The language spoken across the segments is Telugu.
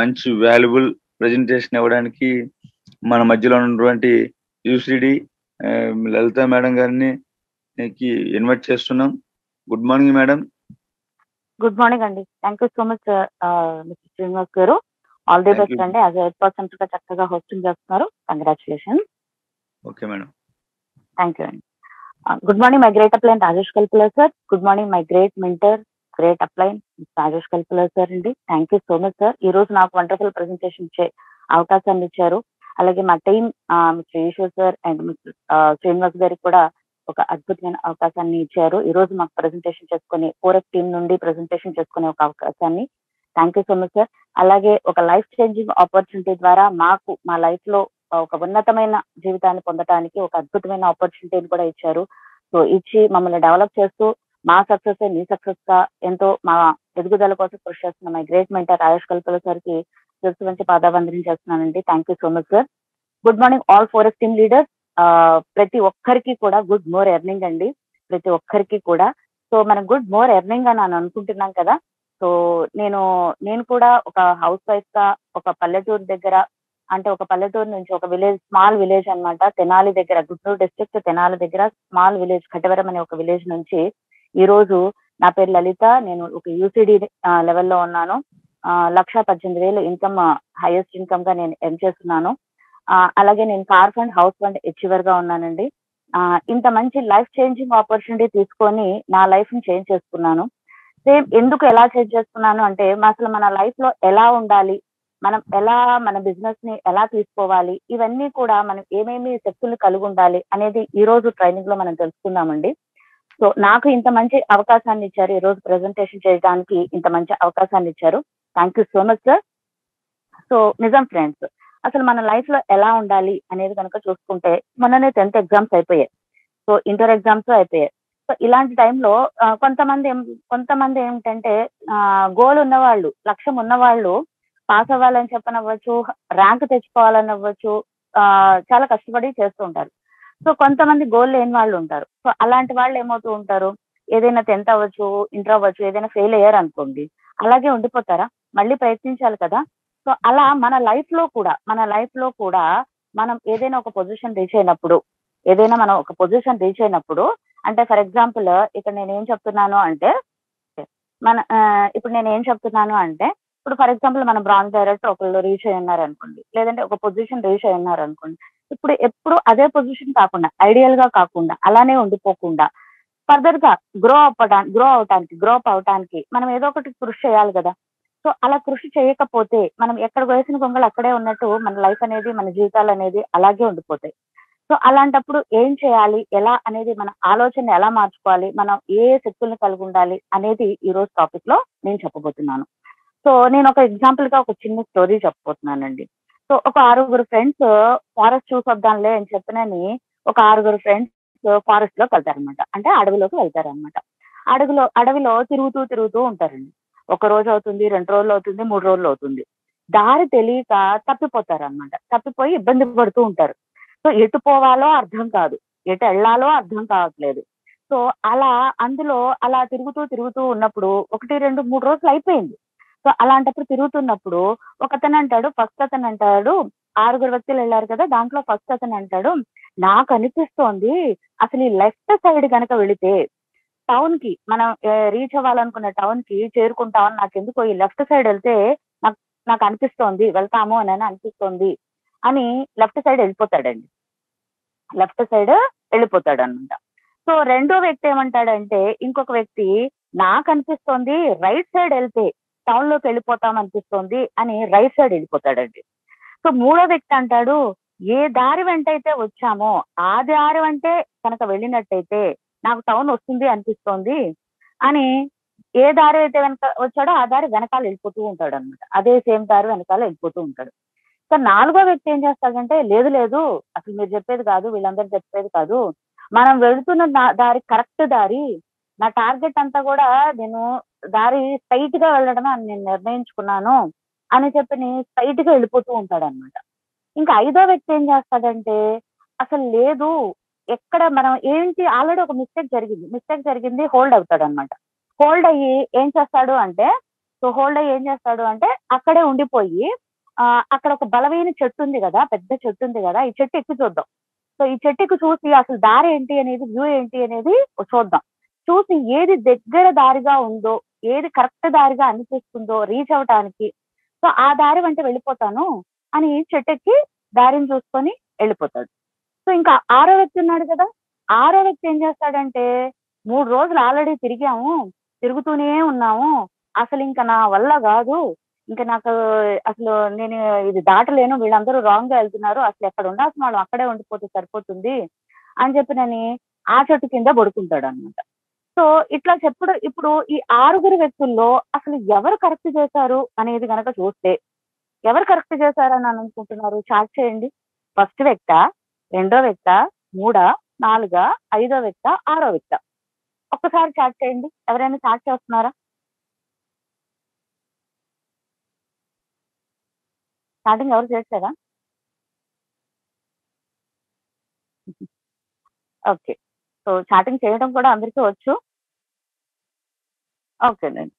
మంచి వాల్యుబుల్ ప్రజెంటేషన్ ఇవ్వడానికి మన మధ్యలో ఉన్నటువంటి యూసిడి లలిత మేడం గారిని ఇన్వైట్ చేస్తున్నాం. Good morning madam good morning అండి. Thank you so much mister Srinivas గారు. All the best. అండి. యాజ్ ఎయిట్ పర్సెంట్గా చక్కగా హోస్టింగ్ చేస్తున్నారు. Congratulation okay madam thank you అండి. Good morning my great upline Rajesh Kalpular sir good morning my great mentor great upline Rajesh Kalpular sir అండి. Thank you so much sir ఈ రోజు నాకు వండర్ఫుల్ ప్రెజెంటేషన్ ఇచ్చే అవకాశాన్ని ఇచ్చారు. అలాగే మా team mister Eshwar sir and mister Srinivas గారికి కూడా ఒక అద్భుతమైన అవకాశాన్ని ఇచ్చారు. ఈ రోజు మాకు ప్రెజెంటేషన్ చేసుకుని కోరక్ టీం నుండి ప్రెజెంటేషన్ చేసుకునే ఒక అవకాశాన్ని. Thank you so much sir అలాగే ఒక లైఫ్ చేంజింగ్ ఆపర్చునిటీ ద్వారా మాకు మా లైఫ్లో ఒక ఉన్నతమైన జీవితాన్ని పొందడానికి ఒక అద్భుతమైన ఆపర్చునిటీని కూడా ఇచ్చారు. సో ఇచ్చి మమ్మల్ని డెవలప్ చేస్తూ మా సక్సెస్ మీ సక్సెస్గా ఎంతో మా ఎదుగుదల కోసం కృషి చేస్తున్న my great mentor Ayush Kalpala సార్కి శిరస్సు వంచి పాదాబంధనం చేస్తున్నానండి thank you so much sir good morning all forest team leaders ప్రతి ఒక్కరికి కూడా గుడ్ మోర్ ఎర్నింగ్ అండి. ప్రతి ఒక్కరికి కూడా. సో మనం గుడ్ మోర్ ఎర్నింగ్ అని అని అనుకుంటున్నాం కదా. సో నేను నేను కూడా ఒక హౌస్ వైఫ్గా ఒక పల్లెటూరు దగ్గర అంటే ఒక పల్లెటూరు నుంచి ఒక విలేజ్ స్మాల్ విలేజ్ అన్నమాట. తెనాలి దగ్గర గుంటూరు డిస్ట్రిక్ట్ తెనాలి దగ్గర స్మాల్ విలేజ్ కటవరం అనే ఒక విలేజ్ నుంచి ఈ రోజు నా పేరు లలిత నేను ఒక యూసీడీ లెవెల్లో ఉన్నాను. ఆ, లక్ష పద్దెనిమిది వేలు ఇన్కమ్ హైయెస్ట్ ఇన్కమ్గా నేను ఎర్న్ చేస్తున్నాను. అలాగే నేను కార్ ఫండ్ హౌస్ ఫండ్ అచీవర్గా ఉన్నానండి. ఇంత మంచి లైఫ్ చేంజింగ్ ఆపర్చునిటీ తీసుకొని నా లైఫ్ని చేంజ్ చేసుకున్నాను. సేమ్ ఎందుకు ఎలా చేంజ్ చేసుకున్నాను అంటే అసలు మన లైఫ్లో ఎలా ఉండాలి మనం ఎలా మన బిజినెస్ని ఎలా తీసుకోవాలి ఇవన్నీ కూడా మనం ఏమేమి శక్తులు కలిగి ఉండాలి అనేది ఈ రోజు ట్రైనింగ్లో మనం తెలుసుకుందామండి. సో నాకు ఇంత మంచి అవకాశాన్ని ఇచ్చారు. ఈ రోజు ప్రెజెంటేషన్ చేయడానికి ఇంత మంచి అవకాశాన్ని ఇచ్చారు. Thank you so much sir so నిజం ఫ్రెండ్స్ అసలు మన లైఫ్లో ఎలా ఉండాలి అనేది కనుక చూసుకుంటే మొన్ననే టెన్త్ ఎగ్జామ్స్ అయిపోయాయి. సో ఇంటర్ ఎగ్జామ్స్ అయిపోయాయి. సో ఇలాంటి టైంలో కొంతమంది ఏం- కొంతమంది ఏమిటంటే గోల్ ఉన్నవాళ్ళు లక్ష్యం ఉన్నవాళ్ళు పాస్ అవ్వాలని చెప్పనవ్వచ్చు ర్యాంక్ తెచ్చుకోవాలని అవ్వచ్చు ఆ, చాలా కష్టపడి చేస్తూ ఉంటారు. సో కొంతమంది గోల్ లేని వాళ్ళు ఉంటారు. సో అలాంటి వాళ్ళు ఏమవుతూ ఉంటారు? ఏదైనా టెన్త్ అవ్వచ్చు ఇంటర్ అవ్వచ్చు ఏదైనా ఫెయిల్ అయ్యారు అనుకోండి అలాగే ఉండిపోతారా? మళ్ళీ ప్రయత్నించాలి కదా? సో అలా మన లైఫ్లో కూడా మన లైఫ్లో కూడా మనం ఏదైనా ఒక పొజిషన్ రీచ్ అయినప్పుడు ఏదైనా మనం ఒక పొజిషన్ రీచ్ అయినప్పుడు అంటే ఫర్ ఎగ్జాంపుల్ ఇక్కడ నేను ఏం చెప్తున్నాను అంటే మన ఇప్పుడు నేను ఏం చెప్తున్నాను అంటే ఇప్పుడు ఫర్ ఎగ్జాంపుల్ మన బ్రాంచ్ డైరెక్టర్ ఒకళ్ళు రీచ్ అయి ఉన్నారు అనుకోండి లేదంటే ఒక పొజిషన్ రీచ్ అయి ఉన్నారు అనుకోండి ఇప్పుడు ఎప్పుడు అదే పొజిషన్ కాకుండా ఐడియల్గా కాకుండా అలానే ఉండిపోకుండా ఫర్దర్గా గ్రో అవ్వడానికి గ్రో అవటానికి గ్రో అప్ అవటానికి మనం ఏదో ఒకటి కృషి చేయాలి కదా. సో అలా కృషి చేయకపోతే మనం ఎక్కడ వేసిన గొంగలు అక్కడే ఉన్నట్టు మన లైఫ్ అనేది మన జీవితాలు అనేది అలాగే ఉండిపోతాయి. సో అలాంటప్పుడు ఏం చేయాలి? ఎలా అనేది మన ఆలోచన ఎలా మార్చుకోవాలి? మనం ఏ శక్తుల్ని కలిగి ఉండాలి? అనేది ఈ రోజు టాపిక్లో నేను చెప్పబోతున్నాను. సో నేను ఒక ఎగ్జాంపుల్గా ఒక చిన్న స్టోరీ చెప్పబోతున్నానండి. సో ఒక ఆరుగురు ఫ్రెండ్స్ ఫారెస్ట్ చూసొద్దాంలే అని చెప్పినని ఒక ఆరుగురు ఫ్రెండ్స్ ఫారెస్ట్లోకి వెళ్తారనమాట అంటే అడవిలోకి వెళ్తారనమాట అడవిలో అడవిలో తిరుగుతూ తిరుగుతూ ఉంటారండి. ఒక రోజు అవుతుంది రెండు రోజులు అవుతుంది మూడు రోజులు అవుతుంది. దారి తెలియక తప్పిపోతారు అనమాట తప్పిపోయి ఇబ్బంది పడుతూ ఉంటారు. సో ఎటు పోవాలో అర్థం కాదు. ఎటు వెళ్ళాలో అర్థం కావట్లేదు. సో అలా అందులో అలా తిరుగుతూ తిరుగుతూ ఉన్నప్పుడు ఒకటి రెండు మూడు రోజులు అయిపోయింది. సో అలాంటప్పుడు తిరుగుతున్నప్పుడు ఒకతను అంటాడు ఫస్ట్ అతను అంటాడు ఆరుగురు వ్యక్తులు వెళ్ళారు కదా దాంట్లో ఫస్ట్ అతను అంటాడు నాకు అనిపిస్తోంది అసలు ఈ లెఫ్ట్ సైడ్ కనుక వెళితే టౌన్కి మనం రీచ్ అవ్వాలనుకున్న టౌన్కి చేరుకుంటామని నాకు ఎందుకో ఈ లెఫ్ట్ సైడ్ వెళ్తే నాకు నాకు అనిపిస్తోంది వెళ్తాము అని అని అనిపిస్తోంది అని లెఫ్ట్ సైడ్ వెళ్ళిపోతాడండి. లెఫ్ట్ సైడ్ వెళ్ళిపోతాడు అనమాట సో రెండో వ్యక్తి ఏమంటాడంటే ఇంకొక వ్యక్తి నాకు అనిపిస్తోంది రైట్ సైడ్ వెళ్తే టౌన్లోకి వెళ్ళిపోతాం అనిపిస్తోంది అని రైట్ సైడ్ వెళ్ళిపోతాడండి. సో మూడో వ్యక్తి అంటాడు ఏ దారి వెంట అయితే వచ్చామో ఆ దారి వెంటే కనుక వెళ్ళినట్టయితే నాకు టౌన్ వస్తుంది అనిపిస్తోంది అని ఏ దారి అయితే వెనక వచ్చాడో ఆ దారి వెనకాల వెళ్ళిపోతూ ఉంటాడు అనమాట అదే సేమ్ దారి వెనకాల వెళ్ళిపోతూ ఉంటాడు. సో నాలుగో వ్యక్తి ఏం చేస్తాడంటే లేదు లేదు అసలు మీరు చెప్పేది కాదు వీళ్ళందరూ చెప్పేది కాదు మనం వెళుతున్న దారి కరెక్ట్ దారి నా టార్గెట్ అంతా కూడా నేను దారి స్ట్రైట్గా వెళ్ళడమే అని నేను నిర్ణయించుకున్నాను అని చెప్పి స్ట్రైట్గా వెళ్ళిపోతూ ఉంటాడు అనమాట ఇంకా ఐదో వ్యక్తి ఏం చేస్తాడంటే అసలు లేదు ఎక్కడ మనం ఏంటి ఆల్రెడీ ఒక మిస్టేక్ జరిగింది. మిస్టేక్ జరిగింది హోల్డ్ అవుతాడు అనమాట హోల్డ్ అయ్యి ఏం చేస్తాడు అంటే సో హోల్డ్ అయ్యి ఏం చేస్తాడు అంటే అక్కడే ఉండిపోయి ఆ అక్కడ ఒక బలమైన చెట్టు ఉంది కదా పెద్ద చెట్టు ఉంది కదా ఈ చెట్టు ఎక్కి చూద్దాం. సో ఈ చెట్టు ఎక్కి చూసి అసలు దారి ఏంటి అనేది వ్యూ ఏంటి అనేది చూద్దాం. చూసి ఏది దగ్గర దారిగా ఉందో ఏది కరెక్ట్ దారిగా అనిపిస్తుందో రీచ్ అవటానికి సో ఆ దారి వెంట వెళ్ళిపోతాను అని చెట్టెక్కి దారిని చూసుకొని వెళ్ళిపోతాడు. సో ఇంకా ఆరో వ్యక్తి ఉన్నాడు కదా ఆరో వ్యక్తి ఏం చేస్తాడంటే మూడు రోజులు ఆల్రెడీ తిరిగాము తిరుగుతూనే ఉన్నాము అసలు ఇంకా నా వల్ల కాదు ఇంకా నాకు అసలు నేను ఇది దాటలేను వీళ్ళందరూ రాంగ్గా వెళ్తున్నారు అసలు ఎక్కడ ఉండాల్సిన వాళ్ళు అక్కడే ఉండిపోతే సరిపోతుంది అని చెప్పి నేను ఆ చెట్టు కింద పడుకుంటాడు అనమాట సో ఇట్లా చెప్పుడు ఇప్పుడు ఈ ఆరుగురు వ్యక్తుల్లో అసలు ఎవరు కరెక్ట్ చేశారు అనేది కనుక చూస్తే ఎవరు కరెక్ట్ చేశారని అని అనుకుంటున్నారు? చాట్ చేయండి. ఫస్ట్ వ్యక్త రెండో వ్యక్త మూడా నాలుగా ఐదో వ్యక్త ఆరో వ్యక్త. ఒక్కసారి చాట్ చేయండి. ఎవరైనా చాట్ చేస్తున్నారా? స్టార్టింగ్ ఎవరు చేస్తారా ఓకే సో చాటింగ్ చేయడం కూడా అందరికీ వచ్చు. ఓకేనండి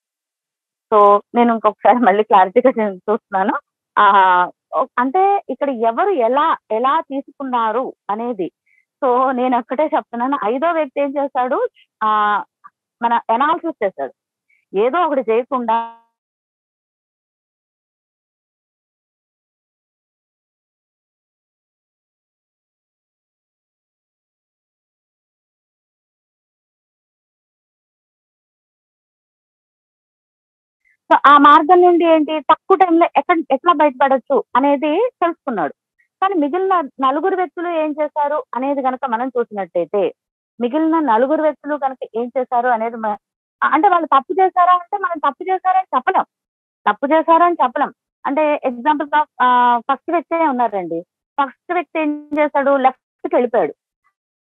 సో నేను ఇంకొకసారి మళ్ళీ క్లారిటీగా చూస్తున్నాను. ఆ అంటే ఇక్కడ ఎవరు ఎలా ఎలా తీసుకున్నారు అనేది. సో నేను ఒక్కటే చెప్తున్నాను. ఐదో వ్యక్తి ఏం చేశాడు ఆ మన అనాలిసిస్ చేశాడు ఏదో ఒకటి చేయకుండా సో ఆ మార్గం నుండి ఏంటి? తక్కువ టైంలో ఎక్కడ ఎట్లా బయటపడొచ్చు అనేది తెలుసుకున్నాడు. కానీ మిగిలిన నలుగురు వ్యక్తులు ఏం చేశారు అనేది కనుక మనం చూసినట్టయితే మిగిలిన నలుగురు వ్యక్తులు కనుక ఏం చేశారు అనేది అంటే వాళ్ళు తప్పు చేశారా అంటే మనం తప్పు చేశారని చెప్పలేం. తప్పు చేశారని చెప్పలేం. అంటే ఎగ్జాంపుల్ ఫస్ట్ వ్యక్తి ఉన్నారండి. ఫస్ట్ వ్యక్తి ఏం చేశాడు? లెఫ్ట్కి వెళ్ళిపోయాడు.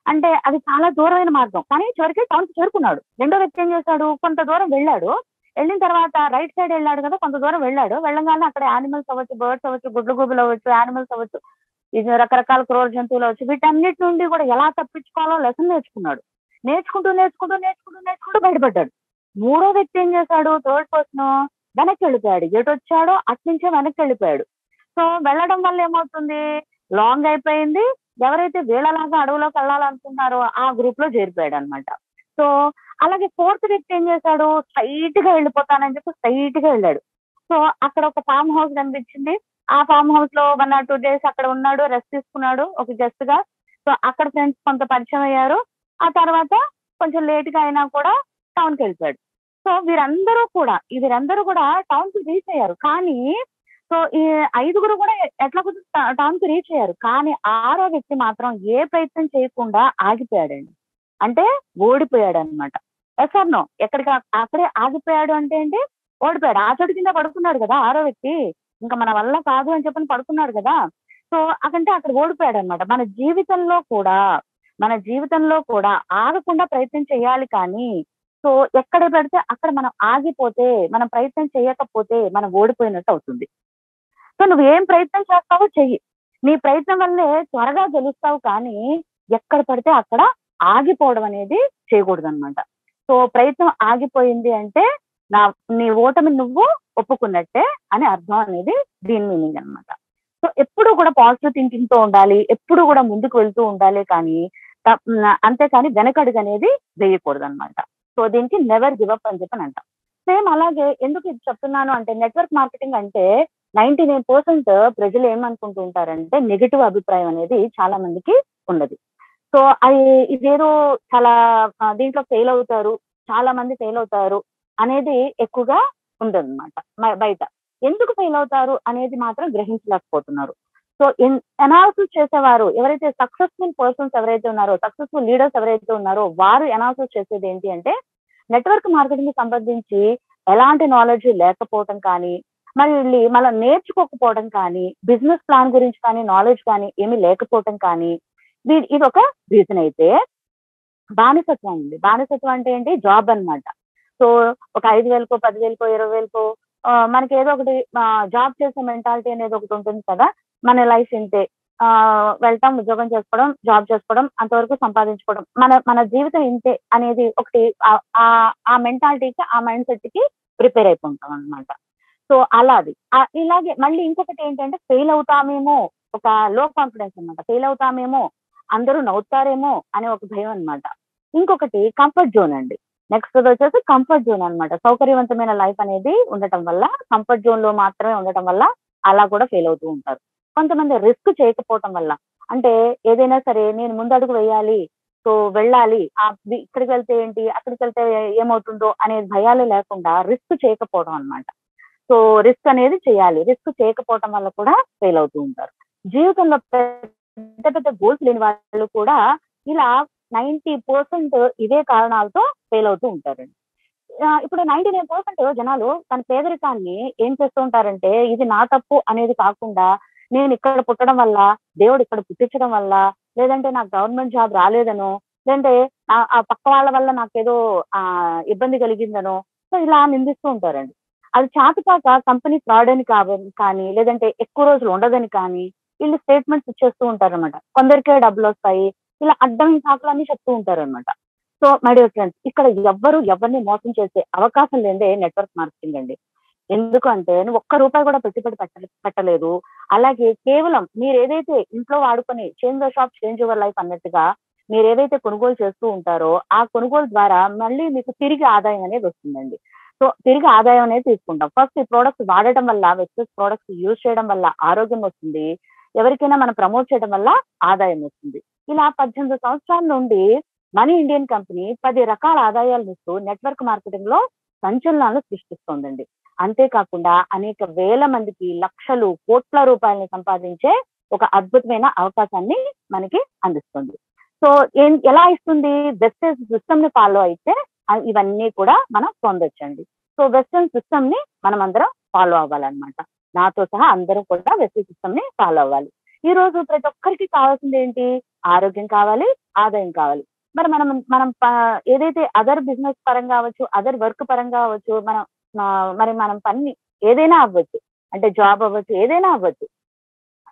అంటే అది చాలా దూరమైన మార్గం. కానీ చివరికి టౌన్కి చేరుకున్నాడు. రెండో వ్యక్తి ఏం చేశాడు? కొంత దూరం వెళ్ళాడు. వెళ్ళిన తర్వాత రైట్ సైడ్ వెళ్ళాడు కదా కొంత దూరం వెళ్ళాడు. వెళ్ళగానే అక్కడ యానిమల్స్ అవ్వచ్చు బర్డ్స్ అవ్వచ్చు గుడ్లు గుబులు అవ్వచ్చు యానిమల్స్ అవ్వచ్చు ఇది రకరకాల క్రూర జంతువులు అవ్వచ్చు వీటన్నిటి నుండి కూడా ఎలా తప్పించుకోవాలో లెసన్ నేర్చుకున్నాడు. నేర్చుకుంటూ నేర్చుకుంటూ నేర్చుకుంటూ నేర్చుకుంటూ బయటపడ్డాడు. మూడో వ్యక్తి ఏం చేశాడు? థర్డ్ పర్సన్ వెనక్కి వెళ్ళిపోయాడు. ఎటు వచ్చాడో అట్నుంచే వెనక్కి వెళ్ళిపోయాడు. సో వెళ్ళడం వల్ల ఏమవుతుంది? లాంగ్ అయిపోయింది. ఎవరైతే వీళ్ళలాగా అడవులోకి వెళ్ళాలనుకున్నారో ఆ గ్రూప్లో చేరిపోయాడు అనమాట సో అలాగే ఫోర్త్ వ్యక్తి ఏం చేశాడు? స్ట్రైట్గా వెళ్ళిపోతానని చెప్పి స్ట్రైట్గా వెళ్ళాడు. సో అక్కడ ఒక ఫామ్ హౌస్ కనిపించింది. ఆ ఫామ్ హౌస్లో వన్ ఆర్ టూ డేస్ అక్కడ ఉన్నాడు రెస్ట్ తీసుకున్నాడు ఒక గెస్ట్గా. సో అక్కడ ఫ్రెండ్స్ కొంత పరిచయం అయ్యారు. ఆ తర్వాత కొంచెం లేట్గా అయినా కూడా టౌన్కి వెళ్ళిపోయాడు. సో వీరందరూ కూడా వీరందరూ కూడా టౌన్కి రీచ్ అయ్యారు. కానీ సో ఈ ఐదుగురు కూడా ఎట్లా టౌన్కి రీచ్ అయ్యారు. కానీ ఆరో వ్యక్తి మాత్రం ఏ ప్రయత్నం చేయకుండా ఆగిపోయాడండి. అంటే ఓడిపోయాడు అనమాట ఎస్ఆర్ నో ఎక్కడికి? అక్కడే ఆగిపోయాడు అంటే ఏంటి? ఓడిపోయాడు. ఆ చోటు కింద పడుకున్నాడు కదా ఆరో వ్యక్తి. ఇంకా మన వల్ల కాదు అని చెప్పని పడుకున్నాడు కదా. సో అకంటే అక్కడ ఓడిపోయాడు అనమాట మన జీవితంలో కూడా మన జీవితంలో కూడా ఆగకుండా ప్రయత్నం చేయాలి కానీ సో ఎక్కడ పెడితే అక్కడ మనం ఆగిపోతే మనం ప్రయత్నం చేయకపోతే మనం ఓడిపోయినట్టు అవుతుంది. సో నువ్వు ఏం ప్రయత్నం చేస్తావో చెయ్యి. నీ ప్రయత్నం వల్లే త్వరగా గెలుస్తావు కానీ ఎక్కడ పడితే అక్కడ ఆగిపోవడం అనేది చేయకూడదు అనమాట సో ప్రయత్నం ఆగిపోయింది అంటే నా నీ ఓటమి నువ్వు ఒప్పుకున్నట్టే అని అర్థం అనేది దీని మీనింగ్ అన్నమాట. సో ఎప్పుడు కూడా పాజిటివ్ థింకింగ్తో ఉండాలి ఎప్పుడు కూడా ముందుకు వెళ్తూ ఉండాలి కానీ అంతేకాని వెనకడుగు అనేది వేయకూడదు అనమాట సో దీనికి నెవర్ గివ్ అప్ అని చెప్పని అంటాం. సేమ్ అలాగే ఎందుకు ఇది చెప్తున్నాను అంటే నెట్వర్క్ మార్కెటింగ్ అంటే నైన్టీ నైన్ పర్సెంట్ ప్రజలు ఏమనుకుంటూ ఉంటారంటే నెగిటివ్ అభిప్రాయం అనేది చాలా మందికి ఉన్నది సో అది ఇదేదో చాలా దీంట్లో ఫెయిల్ అవుతారు చాలా మంది ఫెయిల్ అవుతారు అనేది ఎక్కువగా ఉందన్నమాట బయట. ఎందుకు ఫెయిల్ అవుతారు అనేది మాత్రం గ్రహించలేకపోతున్నారు. సో అనాలిసిస్ చేసేవారు ఎవరైతే సక్సెస్ఫుల్ పర్సన్స్ ఎవరైతే ఉన్నారో సక్సెస్ఫుల్ లీడర్స్ ఎవరైతే ఉన్నారో వారు అనాలిసిస్ చేసేది ఏంటి అంటే నెట్వర్క్ మార్కెటింగ్కి సంబంధించి ఎలాంటి నాలెడ్జ్ లేకపోవటం కానీ మళ్ళీ మళ్ళీ నేర్చుకోకపోవడం కానీ బిజినెస్ ప్లాన్ గురించి కానీ నాలెడ్జ్ కానీ ఏమీ లేకపోవటం కానీ ఇది ఒక రీజన్ అయితే బానిసత్వం ఉంది బానిసత్వం అంటే ఏంటి? జాబ్ అన్నమాట. సో ఒక ఐదు వేలకో పది వేలకో ఇరవై వేలకో ఆ, మనకి ఏదో ఒకటి జాబ్ చేసే మెంటాలిటీ అనేది ఒకటి ఉంటుంది కదా మన లైఫ్ ఇంతే. ఆ వెళ్తాం ఉద్యోగం చేసుకోవడం జాబ్ చేసుకోవడం అంతవరకు సంపాదించుకోవడం. మన మన జీవితం ఇంతే అనేది ఒకటి ఆ- మెంటాలిటీకి ఆ మైండ్ సెట్కి ప్రిపేర్ అయిపోతాం అనమాట సో అలా అది. ఇలాగే మళ్ళీ ఇంకొకటి ఏంటంటే ఫెయిల్ అవుతామేమో ఒక లో కాన్ఫిడెన్స్ అన్నమాట. ఫెయిల్ అవుతామేమో అందరూ నవ్వుతారేమో అనే ఒక భయం అన్నమాట. ఇంకొకటి కంఫర్ట్ జోన్ అండి. నెక్స్ట్ వచ్చేసి కంఫర్ట్ జోన్ అన్నమాట. సౌకర్యవంతమైన లైఫ్ అనేది ఉండటం వల్ల కంఫర్ట్ జోన్లో మాత్రమే ఉండటం వల్ల అలా కూడా ఫెయిల్ అవుతూ ఉంటారు. కొంతమంది రిస్క్ చేయకపోవటం వల్ల. అంటే ఏదైనా సరే నేను ముందడుగు వేయాలి సో వెళ్ళాలి ఆ ఇక్కడికి వెళ్తే ఏంటి అక్కడికి వెళ్తే ఏమవుతుందో అనే భయాలు లేకుండా రిస్క్ చేయకపోవడం అన్నమాట. సో రిస్క్ అనేది చేయాలి. రిస్క్ చేయకపోవటం వల్ల కూడా ఫెయిల్ అవుతూ ఉంటారు. జీవితంలో పెద్ద పెద్ద గోల్స్ లేని వాళ్ళు కూడా ఇలా నైన్టీ పర్సెంట్ ఇదే కారణాలతో ఫెయిల్ అవుతూ ఉంటారండి. ఇప్పుడు నైన్టీ నైన్ పర్సెంట్ జనాలు తన పేదరికాన్ని ఏం చేస్తూ ఉంటారంటే ఇది నా తప్పు అనేది కాకుండా నేను ఇక్కడ పుట్టడం వల్ల దేవుడు ఇక్కడ పుట్టించడం వల్ల లేదంటే నాకు గవర్నమెంట్ జాబ్ రాలేదనో లేదంటే ఆ- పక్క వాళ్ళ వల్ల నాకేదో ఆ ఇబ్బంది కలిగిందనో సో ఇలా నిందిస్తూ ఉంటారండి. అది చాటుపాక కంపెనీ ఫ్రాడ్ అని కానీ లేదంటే ఎక్కువ రోజులు ఉండదని కానీ వీళ్ళు స్టేట్మెంట్స్ ఇచ్చేస్తూ ఉంటారనమాట కొందరికే డబ్బులు వస్తాయి ఇలా అడ్డం సాకులన్నీ చెప్తూ ఉంటారన్నమాట. సో మై డియర్ ఫ్రెండ్స్ ఇక్కడ ఎవ్వరు ఎవరిని మోసం చేసే అవకాశం లేదే నెట్వర్క్ మార్కెటింగ్ అండి. ఎందుకంటే నువ్వు ఒక్క రూపాయి కూడా పెట్టుబడి పెట్ట పెట్టలేదు. అలాగే కేవలం మీరు ఏదైతే ఇంట్లో వాడుకొని change the shop change your life అన్నట్టుగా మీరు ఏదైతే కొనుగోలు చేస్తూ ఉంటారో ఆ కొనుగోలు ద్వారా మళ్ళీ మీకు తిరిగి ఆదాయం అనేది వస్తుందండి. సో తిరిగి ఆదాయం అనేది తీసుకుంటాం. ఫస్ట్ ఈ ప్రోడక్ట్స్ వాడటం వల్ల వెక్సెస్ ప్రోడక్ట్స్ యూజ్ చేయడం వల్ల ఆరోగ్యం వస్తుంది. ఎవరికైనా మనం ప్రమోట్ చేయడం వల్ల ఆదాయం వస్తుంది. ఇలా పద్దెనిమిది సంవత్సరాల నుండి మనీ ఇండియన్ కంపెనీ పది రకాల ఆదాయాలను ఇస్తూ నెట్వర్క్ మార్కెటింగ్లో సంచలనాలు సృష్టిస్తోందండి. అంతేకాకుండా అనేక వేల మందికి లక్షలు కోట్ల రూపాయలని సంపాదించే ఒక అద్భుతమైన అవకాశాన్ని మనకి అందిస్తుంది. సో ఏం- ఎలా ఇస్తుంది? వెస్టర్న్ సిస్టమ్ని ఫాలో అయితే ఇవన్నీ కూడా మనం పొందొచ్చండి. సో వెస్టర్న్ సిస్టమ్ని మనం అందరం ఫాలో అవ్వాలన్నమాట. నాతో సహా అందరూ కూడా వెస్టర్న్ సిస్టమ్ని ఫాలో అవ్వాలి. ఈ రోజు ప్రతి ఒక్కరికి కావాల్సింది ఏంటి? ఆరోగ్యం కావాలి ఆదాయం కావాలి. మరి మనం మనం ఏదైతే అదర్ బిజినెస్ పరంగా అవ్వచ్చు అదర్ వర్క్ పరంగా అవ్వచ్చు మనం మరి మనం పని ఏదైనా అవ్వచ్చు అంటే జాబ్ అవ్వచ్చు ఏదైనా అవ్వచ్చు.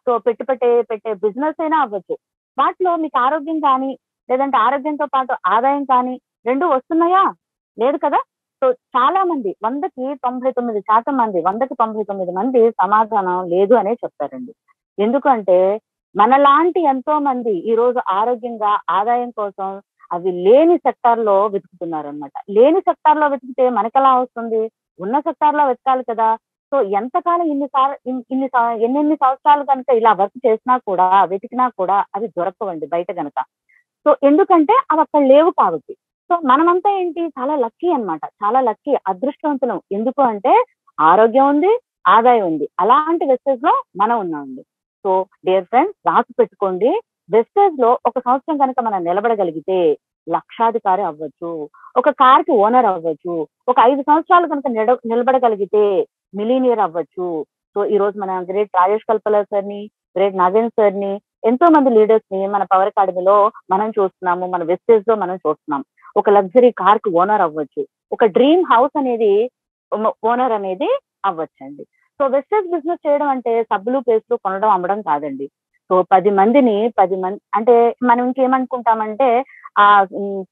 సో పెట్టు పెట్టే పెట్టే బిజినెస్ అయినా అవ్వచ్చు. వాటిలో మీకు ఆరోగ్యం కానీ లేదంటే ఆరోగ్యంతో పాటు ఆదాయం కానీ రెండు వస్తున్నాయా? లేదు కదా? సో చాలా మంది వందకి తొంభై తొమ్మిది శాతం మంది వందకి తొంభై తొమ్మిది మంది సమాధానం లేదు అనే చెప్తారండి ఎందుకంటే మనలాంటి ఎంతో మంది ఈ రోజు ఆరోగ్యంగా ఆదాయం కోసం అవి లేని సెక్టార్లో వెతుకుతున్నారు అనమాట లేని సెక్టార్లో వెతికితే మనకెలా వస్తుంది? ఉన్న సెక్టార్లో వెతకాలి కదా. సో ఎంతకాలం ఇన్ని సార్ ఇన్ని ఎన్నెన్ని సంవత్సరాలు కనుక ఇలా వర్క్ చేసినా కూడా వెతికినా కూడా అవి దొరకవండి బయట కనుక సో ఎందుకంటే అవి అక్కడ లేవు కాబట్టి. సో మనమంతా ఏంటి? చాలా లక్కీ అన్నమాట. చాలా లక్కీ. అదృష్టవంతులం. ఎందుకు అంటే ఆరోగ్యం ఉంది ఆదాయం ఉంది. అలాంటి వెస్టేజ్లో మనం ఉన్నామండి. సో డియర్ ఫ్రెండ్స్ రాసి పెట్టుకోండి. వెస్టేజ్లో ఒక సంవత్సరం కనుక మనం నిలబడగలిగితే లక్షాధికారి అవ్వచ్చు ఒక కార్కి ఓనర్ అవ్వచ్చు ఒక ఐదు సంవత్సరాలు కనుక నిడ- నిలబడగలిగితే మిలీనియర్ అవ్వచ్చు. సో ఈ రోజు మన గ్రేట్ రాజేష్ కల్పల సార్ని గ్రేట్ నవీన్ సార్ని ఎంతో మంది లీడర్స్ని మన పవర్ అకాడమీలో మనం చూస్తున్నాము మన వెస్టేజ్లో మనం చూస్తున్నాం. ఒక లగ్జరీ కార్కి ఓనర్ అవ్వచ్చు. ఒక డ్రీమ్ హౌస్ అనేది ఓనర్ అనేది అవ్వచ్చండి. సో వెస్టర్స్ బిజినెస్ చేయడం అంటే సబ్బులు పేస్ట్లు కొనడం అమ్మడం కాదండి. సో పది మందిని పది మంది అంటే మనం ఇంకేమనుకుంటామంటే ఆ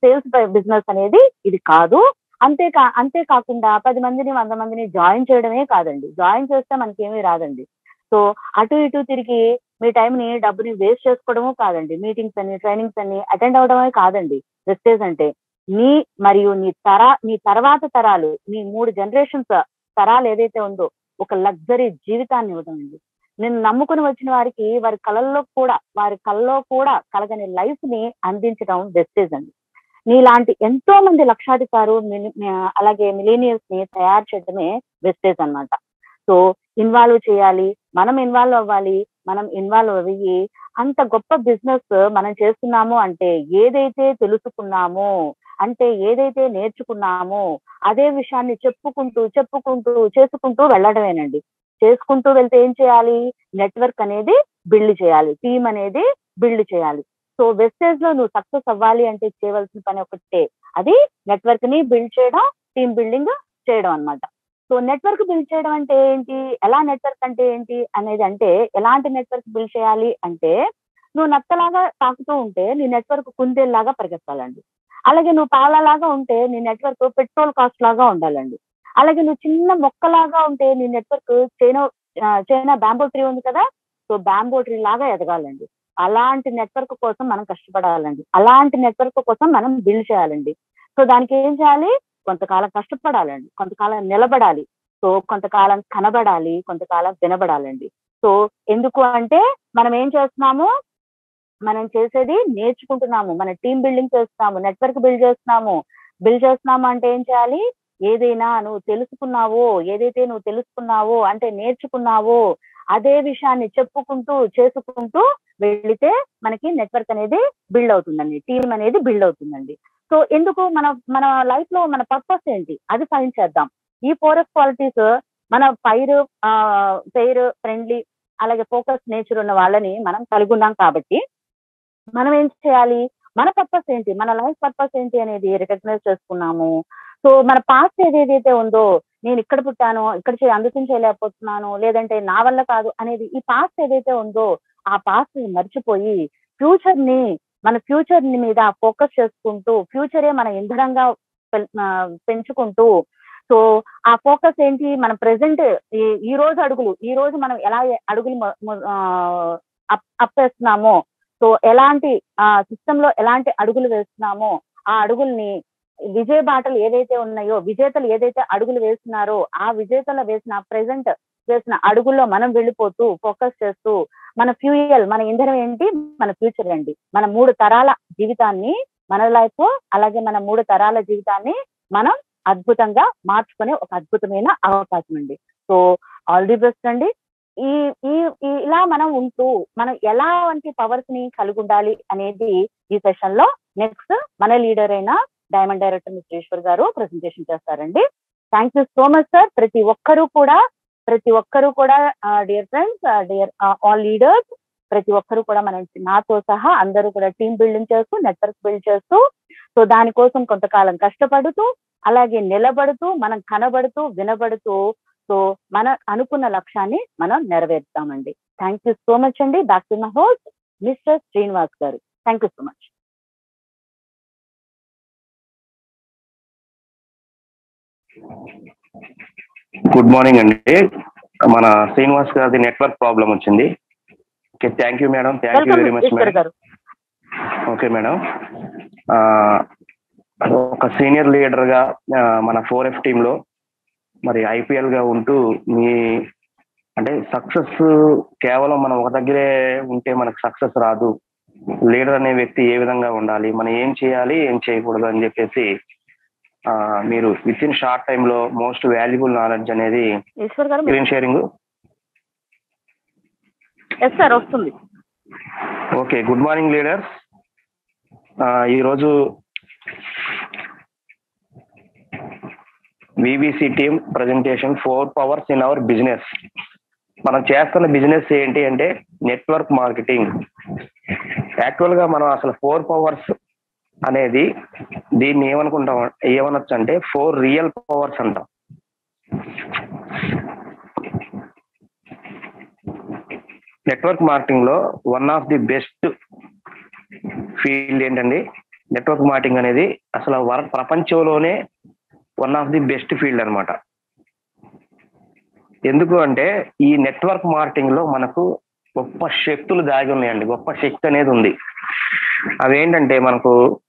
సేల్స్ బిజినెస్ అనేది ఇది కాదు. అంతేకా అంతేకాకుండా పది మందిని వంద మందిని జాయిన్ చేయడమే కాదండి. జాయిన్ చేస్తే మనకేమీ రాదండి. సో అటు ఇటు తిరిగి మీ టైం ని డబ్బుని వేస్ట్ చేసుకోవడము కాదండి. మీటింగ్స్ అని ట్రైనింగ్స్ అని అటెండ్ అవడమే కాదండి. వెస్టేజ్ అంటే నీ మరియు నీ తర నీ తర్వాత తరాలు నీ మూడు జనరేషన్స్ తరాలు ఏదైతే ఉందో ఒక లగ్జరీ జీవితాన్ని ఇవ్వడం అండి నేను నమ్ముకుని వచ్చిన వారికి వారి కళల్లో కూడా వారి కళ్ళలో కూడా కలగని లైఫ్ని అందించడం బెస్టేజ్ అండి. నీలాంటి ఎంతో మంది లక్షాధికారు అలాగే మిలీనియర్స్ని తయారు చేయడమే బెస్టేజ్ అన్నమాట. సో ఇన్వాల్వ్ చేయాలి మనం ఇన్వాల్వ్ అవ్వాలి మనం ఇన్వాల్వ్ అయ్యి అంత గొప్ప బిజినెస్ మనం చేస్తున్నాము అంటే ఏదైతే తెలుసుకున్నామో అంటే ఏదైతే నేర్చుకున్నామో అదే విషయాన్ని చెప్పుకుంటూ చెప్పుకుంటూ చేసుకుంటూ వెళ్ళడమేనండి. చేసుకుంటూ వెళ్తే ఏం చేయాలి? నెట్వర్క్ అనేది బిల్డ్ చేయాలి. టీం అనేది బిల్డ్ చేయాలి. సో వెస్టేజ్లో నువ్వు సక్సెస్ అవ్వాలి అంటే చేయవలసిన పని ఒకటే అది నెట్వర్క్ని బిల్డ్ చేయడం టీమ్ బిల్డింగ్ చేయడం అన్నమాట. సో నెట్వర్క్ బిల్డ్ చేయడం అంటే ఏంటి? ఎలా నెట్వర్క్ అంటే ఏంటి? అనేది అంటే ఎలాంటి నెట్వర్క్ బిల్డ్ చేయాలి అంటే నువ్వు నత్తలాగా తాకుతూ ఉంటే నీ నెట్వర్క్ కుందేలాగా పరిగెత్తాలండి. అలాగే నువ్వు పాలలాగా ఉంటే నీ నెట్వర్క్ పెట్రోల్ కాస్ట్ లాగా ఉండాలండి. అలాగే నువ్వు చిన్న మొక్కలాగా ఉంటే నీ network China China bamboo tree ఉంది కదా సో బ్యాంబో ట్రీ లాగా ఎదగాలండి. అలాంటి నెట్వర్క్ కోసం మనం కష్టపడాలండి. అలాంటి నెట్వర్క్ కోసం మనం బిల్డ్ చేయాలండి. సో దానికి ఏం చేయాలి? కొంతకాలం కష్టపడాలండి. కొంతకాలం నిలబడాలి. సో కొంతకాలం కనబడాలి కొంతకాలం వినబడాలండి. సో ఎందుకు అంటే మనం ఏం చేస్తున్నాము? మనం చేసేది నేర్చుకుంటున్నాము. మన టీం బిల్డింగ్ చేస్తున్నాము. నెట్వర్క్ బిల్డ్ చేస్తున్నాము. బిల్డ్ చేస్తున్నాము అంటే ఏం చేయాలి? ఏదైనా నువ్వు తెలుసుకున్నావో ఏదైతే నువ్వు తెలుసుకున్నావో అంటే నేర్చుకున్నావో అదే విషయాన్ని చెప్పుకుంటూ చేసుకుంటూ వెళితే మనకి నెట్వర్క్ అనేది బిల్డ్ అవుతుందండి. టీం అనేది బిల్డ్ అవుతుందండి. సో ఎందుకు మన మన లైఫ్లో మన పర్పస్ ఏంటి? అది ఫైన్ చేద్దాం. ఈ ఫోర్ ఎఫ్ క్వాలిటీస్ మన ఫైర్ ఫెయిర్ ఫ్రెండ్లీ అలాగే ఫోకస్ నేచర్ ఉన్న వాళ్ళని మనం కలిగి ఉన్నాం కాబట్టి మనం ఏం చేయాలి? మన పర్పస్ ఏంటి? మన లైఫ్ పర్పస్ ఏంటి అనేది రికగ్నైజ్ చేసుకున్నాము. సో మన పాస్ట్ ఏదైతే ఉందో నేను ఇక్కడ పుట్టాను ఇక్కడ అందుకని చేయలేకపోతున్నాను లేదంటే నా వల్ల కాదు అనేది ఈ పాస్ట్ ఏదైతే ఉందో ఆ పాస్ట్ మర్చిపోయి ఫ్యూచర్ని మన ఫ్యూచర్ని మీద ఫోకస్ చేసుకుంటూ ఫ్యూచరే మన ఇంధనంగా పెంచుకుంటూ సో ఆ ఫోకస్ ఏంటి? మన ప్రెసెంట్ ఈ రోజు అడుగులు ఈ రోజు మనం ఎలా అడుగులు అప్పేస్తున్నామో సో ఎలాంటి ఆ సిస్టమ్లో ఎలాంటి అడుగులు వేస్తున్నామో ఆ అడుగుల్ని విజయ బాటలు ఏదైతే ఉన్నాయో విజేతలు ఏదైతే అడుగులు వేస్తున్నారో ఆ విజేతలు వేసిన ప్రెసెంట్ వేసిన అడుగుల్లో మనం వెళ్ళిపోతూ ఫోకస్ చేస్తూ మన ఫ్యూయల్ మన ఇంధనం ఏంటి? మన ఫ్యూచర్ ఏంటి? మన మూడు తరాల జీవితాన్ని మన లైఫ్ అలాగే మన మూడు తరాల జీవితాన్ని మనం అద్భుతంగా మార్చుకునే ఒక అద్భుతమైన అవకాశం అండి. సో ఆల్ ది బెస్ట్ అండి. ఈ ఈ ఇలా మనం ఉంటూ మనం ఎలాంటి పవర్స్ని కలిగి ఉండాలి అనేది ఈ సెషన్లో నెక్స్ట్ మన లీడర్ అయిన డైమండ్ డైరెక్టర్ మిస్టర్ ఈశ్వర్ గారు ప్రెసెంటేషన్ చేస్తారండి. Thank you so much sir ప్రతి ఒక్కరూ కూడా ప్రతి ఒక్కరూ కూడా dear friends dear all leaders ప్రతి ఒక్కరూ కూడా మన నాతో సహా అందరూ కూడా టీమ్ బిల్డింగ్ చేస్తూ నెట్వర్క్ బిల్డ్ చేస్తూ సో దానికోసం కొంతకాలం కష్టపడుతూ అలాగే నిలబడుతూ మనం కనబడుతూ వినబడుతూ సో మన అనుకున్న లక్ష్యాన్ని మనం నెరవేరుతామండి థ్యాంక్ యూ సో మచ్ అండి. Back to my host mister Srinivas గారు. Thank you so much good morning అండి. మన శ్రీనివాస్ గారి నెట్వర్క్ ప్రాబ్లం వచ్చింది. Okay thank you madam thank you very much madam okay madam ఒక సీనియర్ లీడర్గా మన ఫోర్ ఎఫ్ టీమ్లో మరి ఐపీఎల్గా ఉంటూ మీ అంటే సక్సెస్ కేవలం మనం ఒక దగ్గరే ఉంటే మనకు సక్సెస్ రాదు. లీడర్ అనే వ్యక్తి ఏ విధంగా ఉండాలి? మనం ఏం చేయాలి? ఏం చేయకూడదు? అని చెప్పేసి ఆ, మీరు విత్ ఇన్ షార్ట్ టైమ్లో మోస్ట్ వాల్యుబుల్ నాలెడ్జ్ అనేది స్క్రీన్ షేరింగ్ వస్తుంది. ఓకే గుడ్ మార్నింగ్ లీడర్స్ ఈరోజు VVC team presentation four powers in our business మనం చేస్తున్న బిజినెస్ ఏంటి అంటే నెట్వర్క్ మార్కెటింగ్ యాక్చువల్గా మనం అసలు ఫోర్ పవర్స్ అనేది దీన్ని ఏమనుకుంటాం ఏమనొచ్చు అంటే ఫోర్ రియల్ పవర్స్ అంటాం. Network మార్కెటింగ్లో one of the best field ఏంటండి? నెట్వర్క్ మార్కెటింగ్ అనేది అసలు వర ప్రపంచంలోనే one of the best field అన్నమాట. ఎందుకు అంటే ఈ నెట్వర్క్ మార్కెటింగ్లో మనకు గొప్ప శక్తులు దాగి ఉన్నాయండి. గొప్ప శక్తి అనేది ఉంది. అవేంటంటే మనకు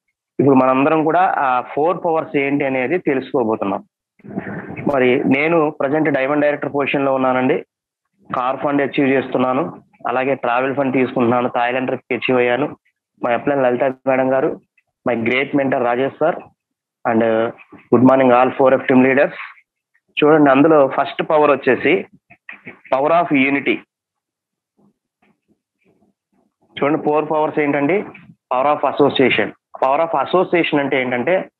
ఇప్పుడు మనందరం కూడా ఆ ఫోర్ పవర్స్ ఏంటి అనేది తెలుసుకోబోతున్నాం. మరి నేను ప్రజెంట్ డైమండ్ డైరెక్టర్ పొజిషన్లో ఉన్నానండి. కార్ ఫండ్ అచీవ్ చేస్తున్నాను. అలాగే ట్రావెల్ ఫండ్ తీసుకుంటున్నాను. థాయిలాండ్ ట్రిప్ అచీవ్ అయ్యాను. మా ఎప్లైన్ లలిత మేడం గారు my great mentor Rajesh sir and good morning all four F team leaders. చూడండి అందులో ఫస్ట్ పవర్ వచ్చేసి పవర్ ఆఫ్ యూనిటీ. చూడండి ఫోర్ పవర్స్ ఏంటండి? Power of association. Power of association అంటే ఏంటంటే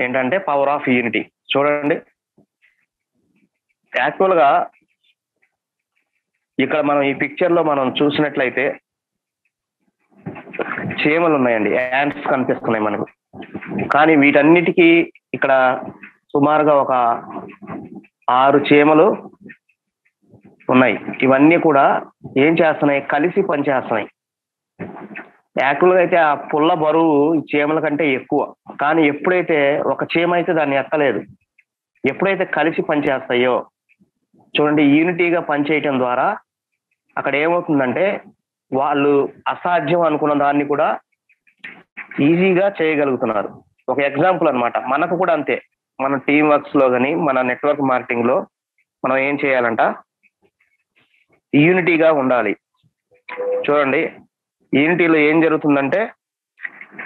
ఏంటంటే పవర్ ఆఫ్ యూనిటీ. చూడండి. యాక్చువల్గా ఇక్కడ మనం ఈ పిక్చర్లో మనం చూసినట్లయితే చీమలు ఉన్నాయండి యాంట్స్ కనిపిస్తున్నాయి మనకు. కానీ వీటన్నిటికీ ఇక్కడ సుమారుగా ఒక ఆరు చీమలు ఉన్నాయి. ఇవన్నీ కూడా ఏం చేస్తున్నాయి? కలిసి పనిచేస్తున్నాయి యాక్చువల్గా అయితే ఆ పుల్ల బరువు ఈ చీమల కంటే ఎక్కువ. కానీ ఎప్పుడైతే ఒక చీమ అయితే దాన్ని ఎత్తలేదు ఎప్పుడైతే కలిసి పనిచేస్తాయో చూడండి యూనిటీగా పనిచేయటం ద్వారా అక్కడ ఏమవుతుందంటే వాళ్ళు అసాధ్యం అనుకున్న దాన్ని కూడా ఈజీగా చేయగలుగుతున్నారు. ఒక ఎగ్జాంపుల్ అన్నమాట. మనకు కూడా అంతే. మన టీం వర్క్స్లో కానీ మన నెట్వర్క్ మార్కెటింగ్లో మనం ఏం చేయాలంట? యూనిటీగా ఉండాలి. చూడండి. యూనిటీలో ఏం జరుగుతుందంటే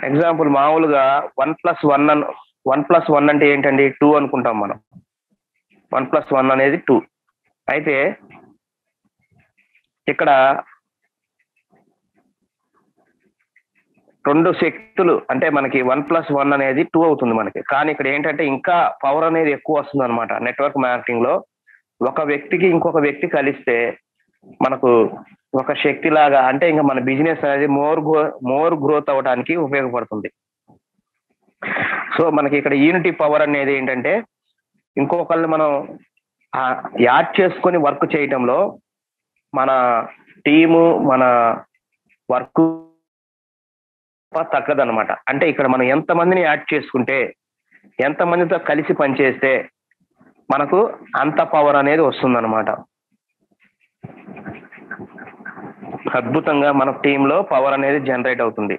ఎగ్జాంపుల్ మామూలుగా వన్ ప్లస్ వన్ అన్ వన్ ప్లస్ వన్ అంటే ఏంటండి? టూ అనుకుంటాం మనం. వన్ ప్లస్ వన్ అనేది టూ. అయితే ఇక్కడ రెండు శక్తులు అంటే మనకి వన్ ప్లస్ వన్ అనేది టూ అవుతుంది మనకి. కానీ ఇక్కడ ఏంటంటే ఇంకా పవర్ అనేది ఎక్కువ వస్తుంది అనమాట నెట్వర్క్ మార్కెటింగ్లో ఒక వ్యక్తికి ఇంకొక వ్యక్తి కలిస్తే మనకు ఒక శక్తి లాగా అంటే ఇంకా మన బిజినెస్ అనేది మోర్ మోర్ గ్రోత్ అవ్వడానికి ఉపయోగపడుతుంది. సో మనకి ఇక్కడ యూనిటీ పవర్ అనేది ఏంటంటే ఇంకొకరిని మనం యాడ్ చేసుకొని వర్క్ చేయటంలో మన టీము మన వర్క్ తగ్గదనమాట అంటే ఇక్కడ మనం ఎంతమందిని యాడ్ చేసుకుంటే ఎంతమందితో కలిసి పనిచేస్తే మనకు అంత పవర్ అనేది వస్తుందన్నమాట. అద్భుతంగా మన టీంలో పవర్ అనేది జనరేట్ అవుతుంది.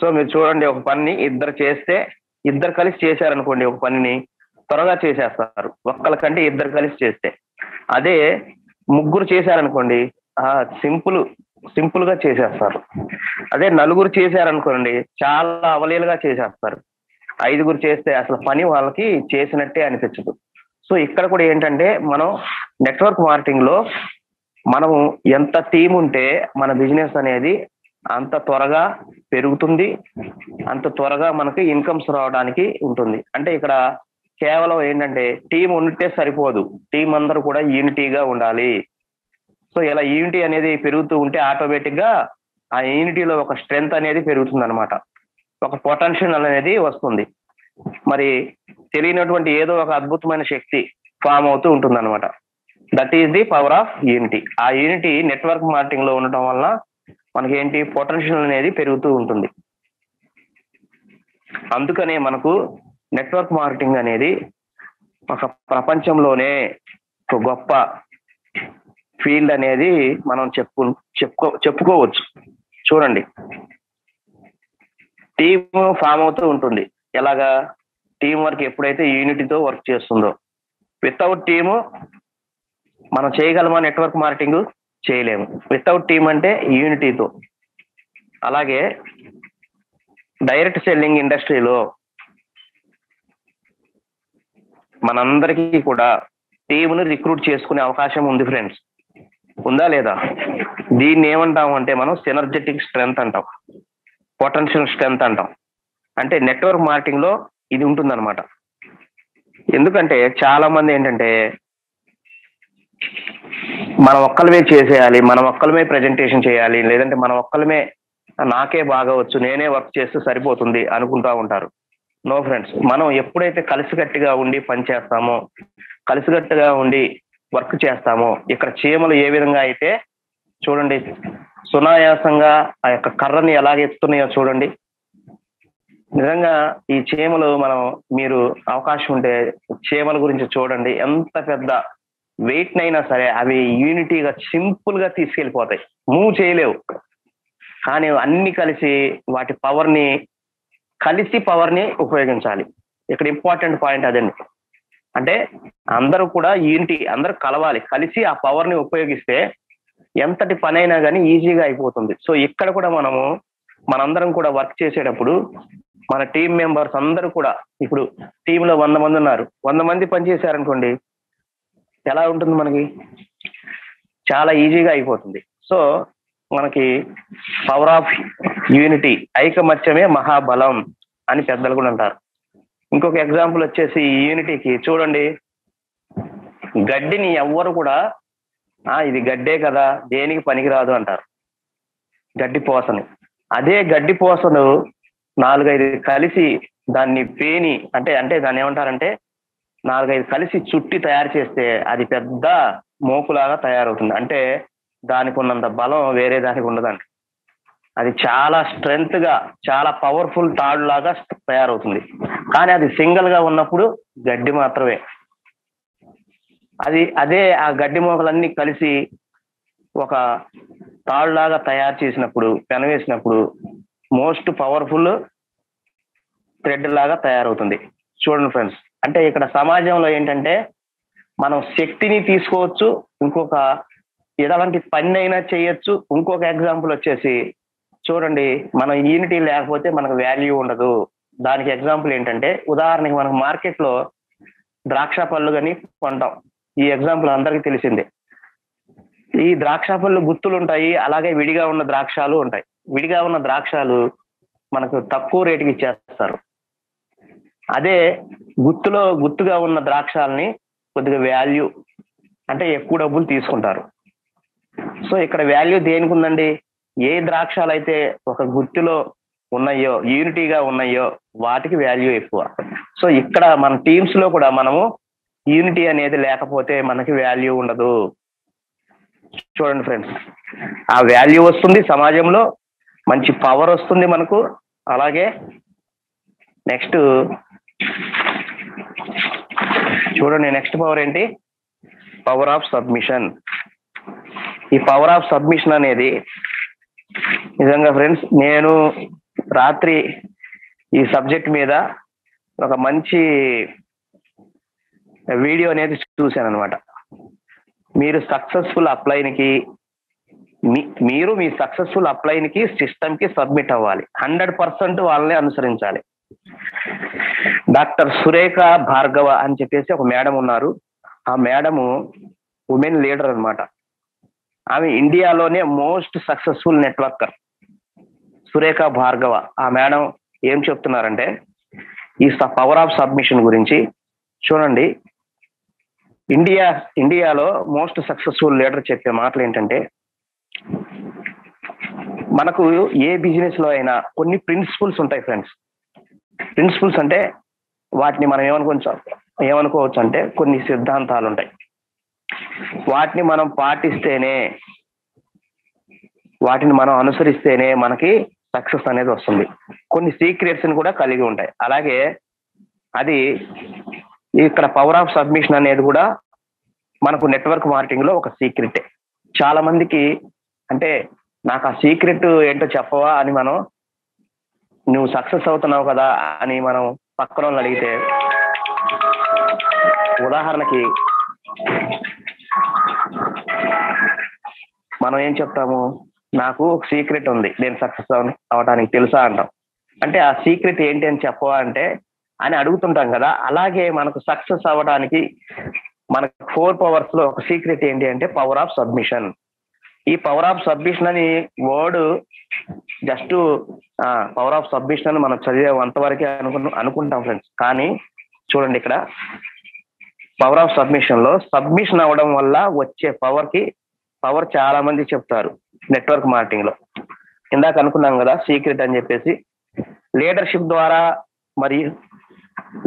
సో మీరు చూడండి ఒక పనిని ఇద్దరు చేస్తే ఇద్దరు కలిసి చేశారనుకోండి ఒక పనిని త్వరగా చేసేస్తారు. ఒక్కళ్ళ కంటే ఇద్దరు కలిసి చేస్తే. అదే ముగ్గురు చేశారనుకోండి ఆ సింపుల్ సింపుల్గా చేసేస్తారు. అదే నలుగురు చేశారనుకోండి చాలా అవలీలుగా చేసేస్తారు. ఐదుగురు చేస్తే అసలు పని వాళ్ళకి చేసినట్టే అనిపించదు. సో ఇక్కడ కూడా ఏంటంటే మనం నెట్వర్క్ మార్కెటింగ్లో మనము ఎంత టీం ఉంటే మన బిజినెస్ అనేది అంత త్వరగా పెరుగుతుంది అంత త్వరగా మనకి ఇన్కమ్స్ రావడానికి ఉంటుంది. అంటే ఇక్కడ కేవలం ఏంటంటే టీం ఉంటే సరిపోదు. టీం అందరూ కూడా యూనిటీగా ఉండాలి. సో ఇలా యూనిటీ అనేది పెరుగుతూ ఉంటే ఆటోమేటిక్గా ఆ యూనిటీలో ఒక స్ట్రెంగ్త్ అనేది పెరుగుతుంది అనమాట ఒక పొటెన్షియల్ అనేది వస్తుంది. మరి తెలియనటువంటి ఏదో ఒక అద్భుతమైన శక్తి ఫామ్ అవుతూ ఉంటుంది అనమాట that is the power of unity ఆ యూనిటీ నెట్వర్క్ మార్కెటింగ్లో ఉండటం వల్ల మనకి ఏంటి పొటెన్షియల్ అనేది పెరుగుతూ ఉంటుంది. అందుకనే మనకు నెట్వర్క్ మార్కెటింగ్ అనేది ఒక ప్రపంచంలోనే ఒక గొప్ప ఫీల్డ్ అనేది మనం చెప్పు చెప్పుకో చెప్పుకోవచ్చు. చూడండి. టీమ్ ఫామ్ అవుతూ ఉంటుంది. ఎలాగా? టీం వర్క్ ఎప్పుడైతే యూనిటీతో వర్క్ చేస్తుందో. వితౌట్ టీము మనం చేయగలమా నెట్వర్క్ మార్కెటింగ్ చేయలేము. వితౌట్ టీమ్ అంటే యూనిటీతో. అలాగే డైరెక్ట్ సెల్లింగ్ ఇండస్ట్రీలో మనందరికీ కూడా టీమును రిక్రూట్ చేసుకునే అవకాశం ఉంది ఫ్రెండ్స్. ఉందా లేదా? దీన్ని ఏమంటాం అంటే మనం సినర్జెటిక్ స్ట్రెంగ్త్ అంటాం. పొటెన్షియల్ స్ట్రెంగ్త్ అంటాం. అంటే నెట్వర్క్ మార్కెటింగ్లో ఇది ఉంటుందన్నమాట. ఎందుకంటే చాలా మంది ఏంటంటే మనం ఒక్కలమే చేసేయాలి మనం ఒక్కలమే ప్రజెంటేషన్ చేయాలి లేదంటే మనం ఒక్కలమే నాకే బాగా వచ్చు నేనే వర్క్ చేస్తే సరిపోతుంది అనుకుంటా ఉంటారు. నో ఫ్రెండ్స్ మనం ఎప్పుడైతే కలిసికట్టుగా ఉండి పని చేస్తామో కలిసికట్టుగా ఉండి వర్క్ చేస్తామో. ఇక్కడ చీమలు ఏ విధంగా అయితే చూడండి సునాయాసంగా ఆ యొక్క కర్రని ఎలాగ ఎత్తున్నాయో చూడండి. నిజంగా ఈ చీమలు మనం మీరు అవకాశం ఉంటే చీమల గురించి చూడండి. ఎంత పెద్ద వెయిట్ నైనా సరే అవి యూనిటీగా సింపుల్గా తీసుకెళ్ళిపోతాయి. మూవ్ చేయలేవు. కానీ అన్ని కలిసి వాటి పవర్ని కలిసి పవర్ని ఉపయోగించాలి. ఇక్కడ ఇంపార్టెంట్ పాయింట్ అదండి. అంటే అందరూ కూడా ఏంటి? అందరూ కలవాలి. కలిసి ఆ పవర్ని ఉపయోగిస్తే ఎంతటి పని అయినా కానీ ఈజీగా అయిపోతుంది. సో ఇక్కడ కూడా మనము మనందరం కూడా వర్క్ చేసేటప్పుడు మన టీం మెంబర్స్ అందరూ కూడా ఇప్పుడు టీంలో వంద మంది ఉన్నారు. వంద మంది పనిచేశారనుకోండి ఎలా ఉంటుంది మనకి? చాలా ఈజీగా అయిపోతుంది. సో మనకి పవర్ ఆఫ్ యూనిటీ ఐకమత్యమే మహాబలం అని పెద్దలు కూడా అంటారు. ఇంకొక ఎగ్జాంపుల్ వచ్చేసి యూనిటీకి చూడండి గడ్డిని ఎవ్వరు కూడా ఆ ఇది గడ్డే కదా దేనికి పనికిరాదు అంటారు. గడ్డి పోసని. అదే గడ్డి పోసను నాలుగైదు కలిసి దాన్ని పేని అంటే అంటే దాన్ని ఏమంటారంటే నాలుగైదు కలిసి చుట్టి తయారు చేస్తే అది పెద్ద మోపులాగా తయారవుతుంది. అంటే దానికి ఉన్నంత బలం వేరే దానికి ఉండదండి. అది చాలా స్ట్రెంగ్త్గా చాలా పవర్ఫుల్ తాడు లాగా తయారవుతుంది. కానీ అది సింగిల్గా ఉన్నప్పుడు గడ్డి మాత్రమే. అది అదే ఆ గడ్డి మోకలన్నీ కలిసి ఒక తాళ్ళలాగా తయారు చేసినప్పుడు పెనవేసినప్పుడు మోస్ట్ పవర్ఫుల్ థ్రెడ్ లాగా తయారవుతుంది. చూడండి ఫ్రెండ్స్. అంటే ఇక్కడ సమాజంలో ఏంటంటే మనం శక్తిని తీసుకోవచ్చు ఇంకొక ఎలాంటి పని అయినా చేయొచ్చు. ఇంకొక ఎగ్జాంపుల్ వచ్చేసి చూడండి మనం యూనిటీ లేకపోతే మనకు వాల్యూ ఉండదు. దానికి ఎగ్జాంపుల్ ఏంటంటే ఉదాహరణకి మనకు మార్కెట్లో ద్రాక్ష పళ్ళు కానీ కొంటాం. ఈ ఎగ్జాంపుల్ అందరికీ తెలిసిందే. ఈ ద్రాక్ష పళ్ళు గుత్తులు ఉంటాయి అలాగే విడిగా ఉన్న ద్రాక్షాలు ఉంటాయి. విడిగా ఉన్న ద్రాక్షాలు మనకు తక్కువ రేటుకి ఇచ్చేస్తారు. అదే గుత్తులో గుత్తుగా ఉన్న ద్రాక్షాలని కొద్దిగా వాల్యూ అంటే ఎక్కువ డబ్బులు తీసుకుంటారు. సో ఇక్కడ వాల్యూ దేనికి ఉందండి ఏ ద్రాక్షాలు అయితే ఒక గుత్తిలో ఉన్నాయో యూనిటీగా ఉన్నాయో వాటికి వాల్యూ ఎక్కువ. సో ఇక్కడ మన టీమ్స్లో కూడా మనము యూనిటీ అనేది లేకపోతే మనకి వాల్యూ ఉండదు. చూడండి ఫ్రెండ్స్ ఆ వాల్యూ వస్తుంది సమాజంలో మంచి పవర్ వస్తుంది మనకు. అలాగే నెక్స్ట్ చూడండి నెక్స్ట్ పవర్ ఏంటి? పవర్ ఆఫ్ సబ్మిషన్ ఈ పవర్ ఆఫ్ సబ్మిషన్ అనేది నిజంగా ఫ్రెండ్స్ నేను రాత్రి ఈ సబ్జెక్ట్ మీద ఒక మంచి వీడియో అనేది చూశాను అనమాట మీరు సక్సెస్ఫుల్ అప్లైన్కి మీరు మీ సక్సెస్ఫుల్ అప్లైన్కి సిస్టమ్కి సబ్మిట్ అవ్వాలి. హండ్రెడ్ పర్సెంట్ వాళ్ళని అనుసరించాలి. డాక్టర్ సురేఖ భార్గవ అని చెప్పేసి ఒక మేడం ఉన్నారు. ఆ మేడము ఉమెన్ లీడర్ అన్నమాట. ఆమె ఇండియాలోనే most successful networker Surekha Bhargava. ఆ మేడం ఏం చెప్తున్నారంటే ఈ పవర్ ఆఫ్ సబ్మిషన్ గురించి చూడండి. ఇండియా ఇండియాలో మోస్ట్ సక్సెస్ఫుల్ లీడర్ చెప్పే మాటలు ఏంటంటే మనకు ఏ బిజినెస్లో అయినా కొన్ని ప్రిన్సిపల్స్ ఉంటాయి ఫ్రెండ్స్ ప్రిన్సిపల్స్ అంటే వాటిని మనం ఏమనుకోవచ్చు ఏమనుకోవచ్చు అంటే కొన్ని సిద్ధాంతాలు ఉంటాయి. వాటిని మనం పాటిస్తేనే వాటిని మనం అనుసరిస్తేనే మనకి సక్సెస్ అనేది వస్తుంది. కొన్ని సీక్రెట్స్ కూడా కలిగి ఉంటాయి. అలాగే అది ఇక్కడ పవర్ ఆఫ్ సబ్మిషన్ అనేది కూడా మనకు నెట్వర్క్ మార్కెటింగ్లో ఒక సీక్రెట్ చాలా మందికి అంటే నాకు ఆ సీక్రెట్ ఏంటో చెప్పవా అని మనం నువ్వు సక్సెస్ అవుతున్నావు కదా అని మనం పక్కన వాళ్ళని అడిగితే ఉదాహరణకి మనం ఏం చెప్తాము? నాకు ఒక సీక్రెట్ ఉంది నేను సక్సెస్ అవడానికి తెలుసా అంటాం. అంటే ఆ సీక్రెట్ ఏంటి అని చెప్పవా అంటే అని అడుగుతుంటాం కదా. అలాగే మనకు సక్సెస్ అవ్వడానికి మనకు ఫోర్ పవర్స్లో ఒక సీక్రెట్ ఏంటి అంటే పవర్ ఆఫ్ సబ్మిషన్. ఈ పవర్ ఆఫ్ సబ్మిషన్ అని word just power of submission అని మనం చదివే అంతవరకే అనుకు అనుకుంటాం ఫ్రెండ్స్. కానీ చూడండి ఇక్కడ. పవర్ ఆఫ్ సబ్మిషన్లో సబ్మిషన్ అవ్వడం వల్ల వచ్చే పవర్కి పవర్ చాలా మంది చెప్తారు నెట్వర్క్ మార్కెటింగ్లో. ఇందాక అనుకున్నాం కదా సీక్రెట్ అని చెప్పేసి. లీడర్షిప్ ద్వారా మరియు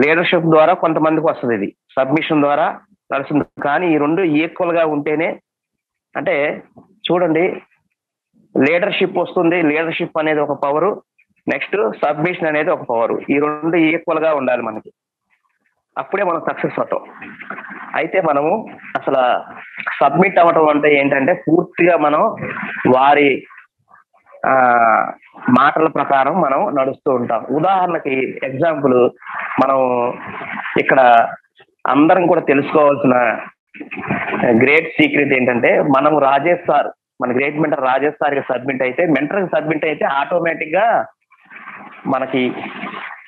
లీడర్షిప్ ద్వారా కొంతమందికి వస్తుంది ఇది. సబ్మిషన్ ద్వారా నడుస్తుంది. కానీ ఈ రెండు ఈక్వల్గా ఉంటేనే అంటే చూడండి లీడర్షిప్ వస్తుంది. లీడర్షిప్ అనేది ఒక పవర్ నెక్స్ట్ సబ్మిషన్ అనేది ఒక పవర్ ఈ రెండు ఈక్వల్గా ఉండాలి మనకి. అప్పుడే మనం సక్సెస్ అవుతాం. అయితే మనము అసలు సబ్మిట్ అవ్వటం అంటే ఏంటంటే పూర్తిగా మనం వారి ఆ మాటల ప్రకారం మనం నడుస్తూ ఉంటాం. ఉదాహరణకి ఎగ్జాంపుల్ మనం ఇక్కడ అందరం కూడా తెలుసుకోవాల్సిన గ్రేట్ సీక్రెట్ ఏంటంటే మనం రాజేష్ సార్ మన గ్రేట్ మెంటర్ రాజేష్ సార్కి సబ్మిట్ అయితే మెంటర్కి సబ్మిట్ అయితే ఆటోమేటిక్గా మనకి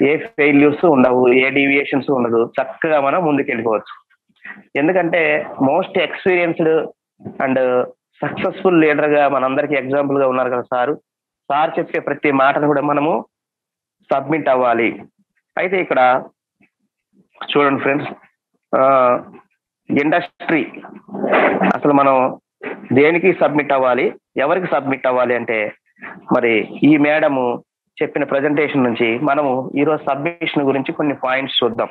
ఏ ఫెయిల్యూర్స్ ఉండవు ఏ డీవియేషన్స్ ఉండదు. చక్కగా మనం ముందుకెళ్ళిపోవచ్చు. ఎందుకంటే మోస్ట్ ఎక్స్పీరియన్స్డ్ అండ్ సక్సెస్ఫుల్ లీడర్గా మనందరికి ఎగ్జాంపుల్గా ఉన్నారు కదా సారు. సార్ చెప్పే ప్రతి మాటను కూడా మనము సబ్మిట్ అవ్వాలి. అయితే ఇక్కడ చూడండి ఫ్రెండ్స్ ఇండస్ట్రీ అసలు మనం దేనికి సబ్మిట్ అవ్వాలి ఎవరికి సబ్మిట్ అవ్వాలి అంటే మరి ఈ మేడము చెప్పిన ప్రజెంటేషన్ నుంచి మనము ఈరోజు సబ్మిషన్ గురించి కొన్ని పాయింట్స్ చూద్దాం.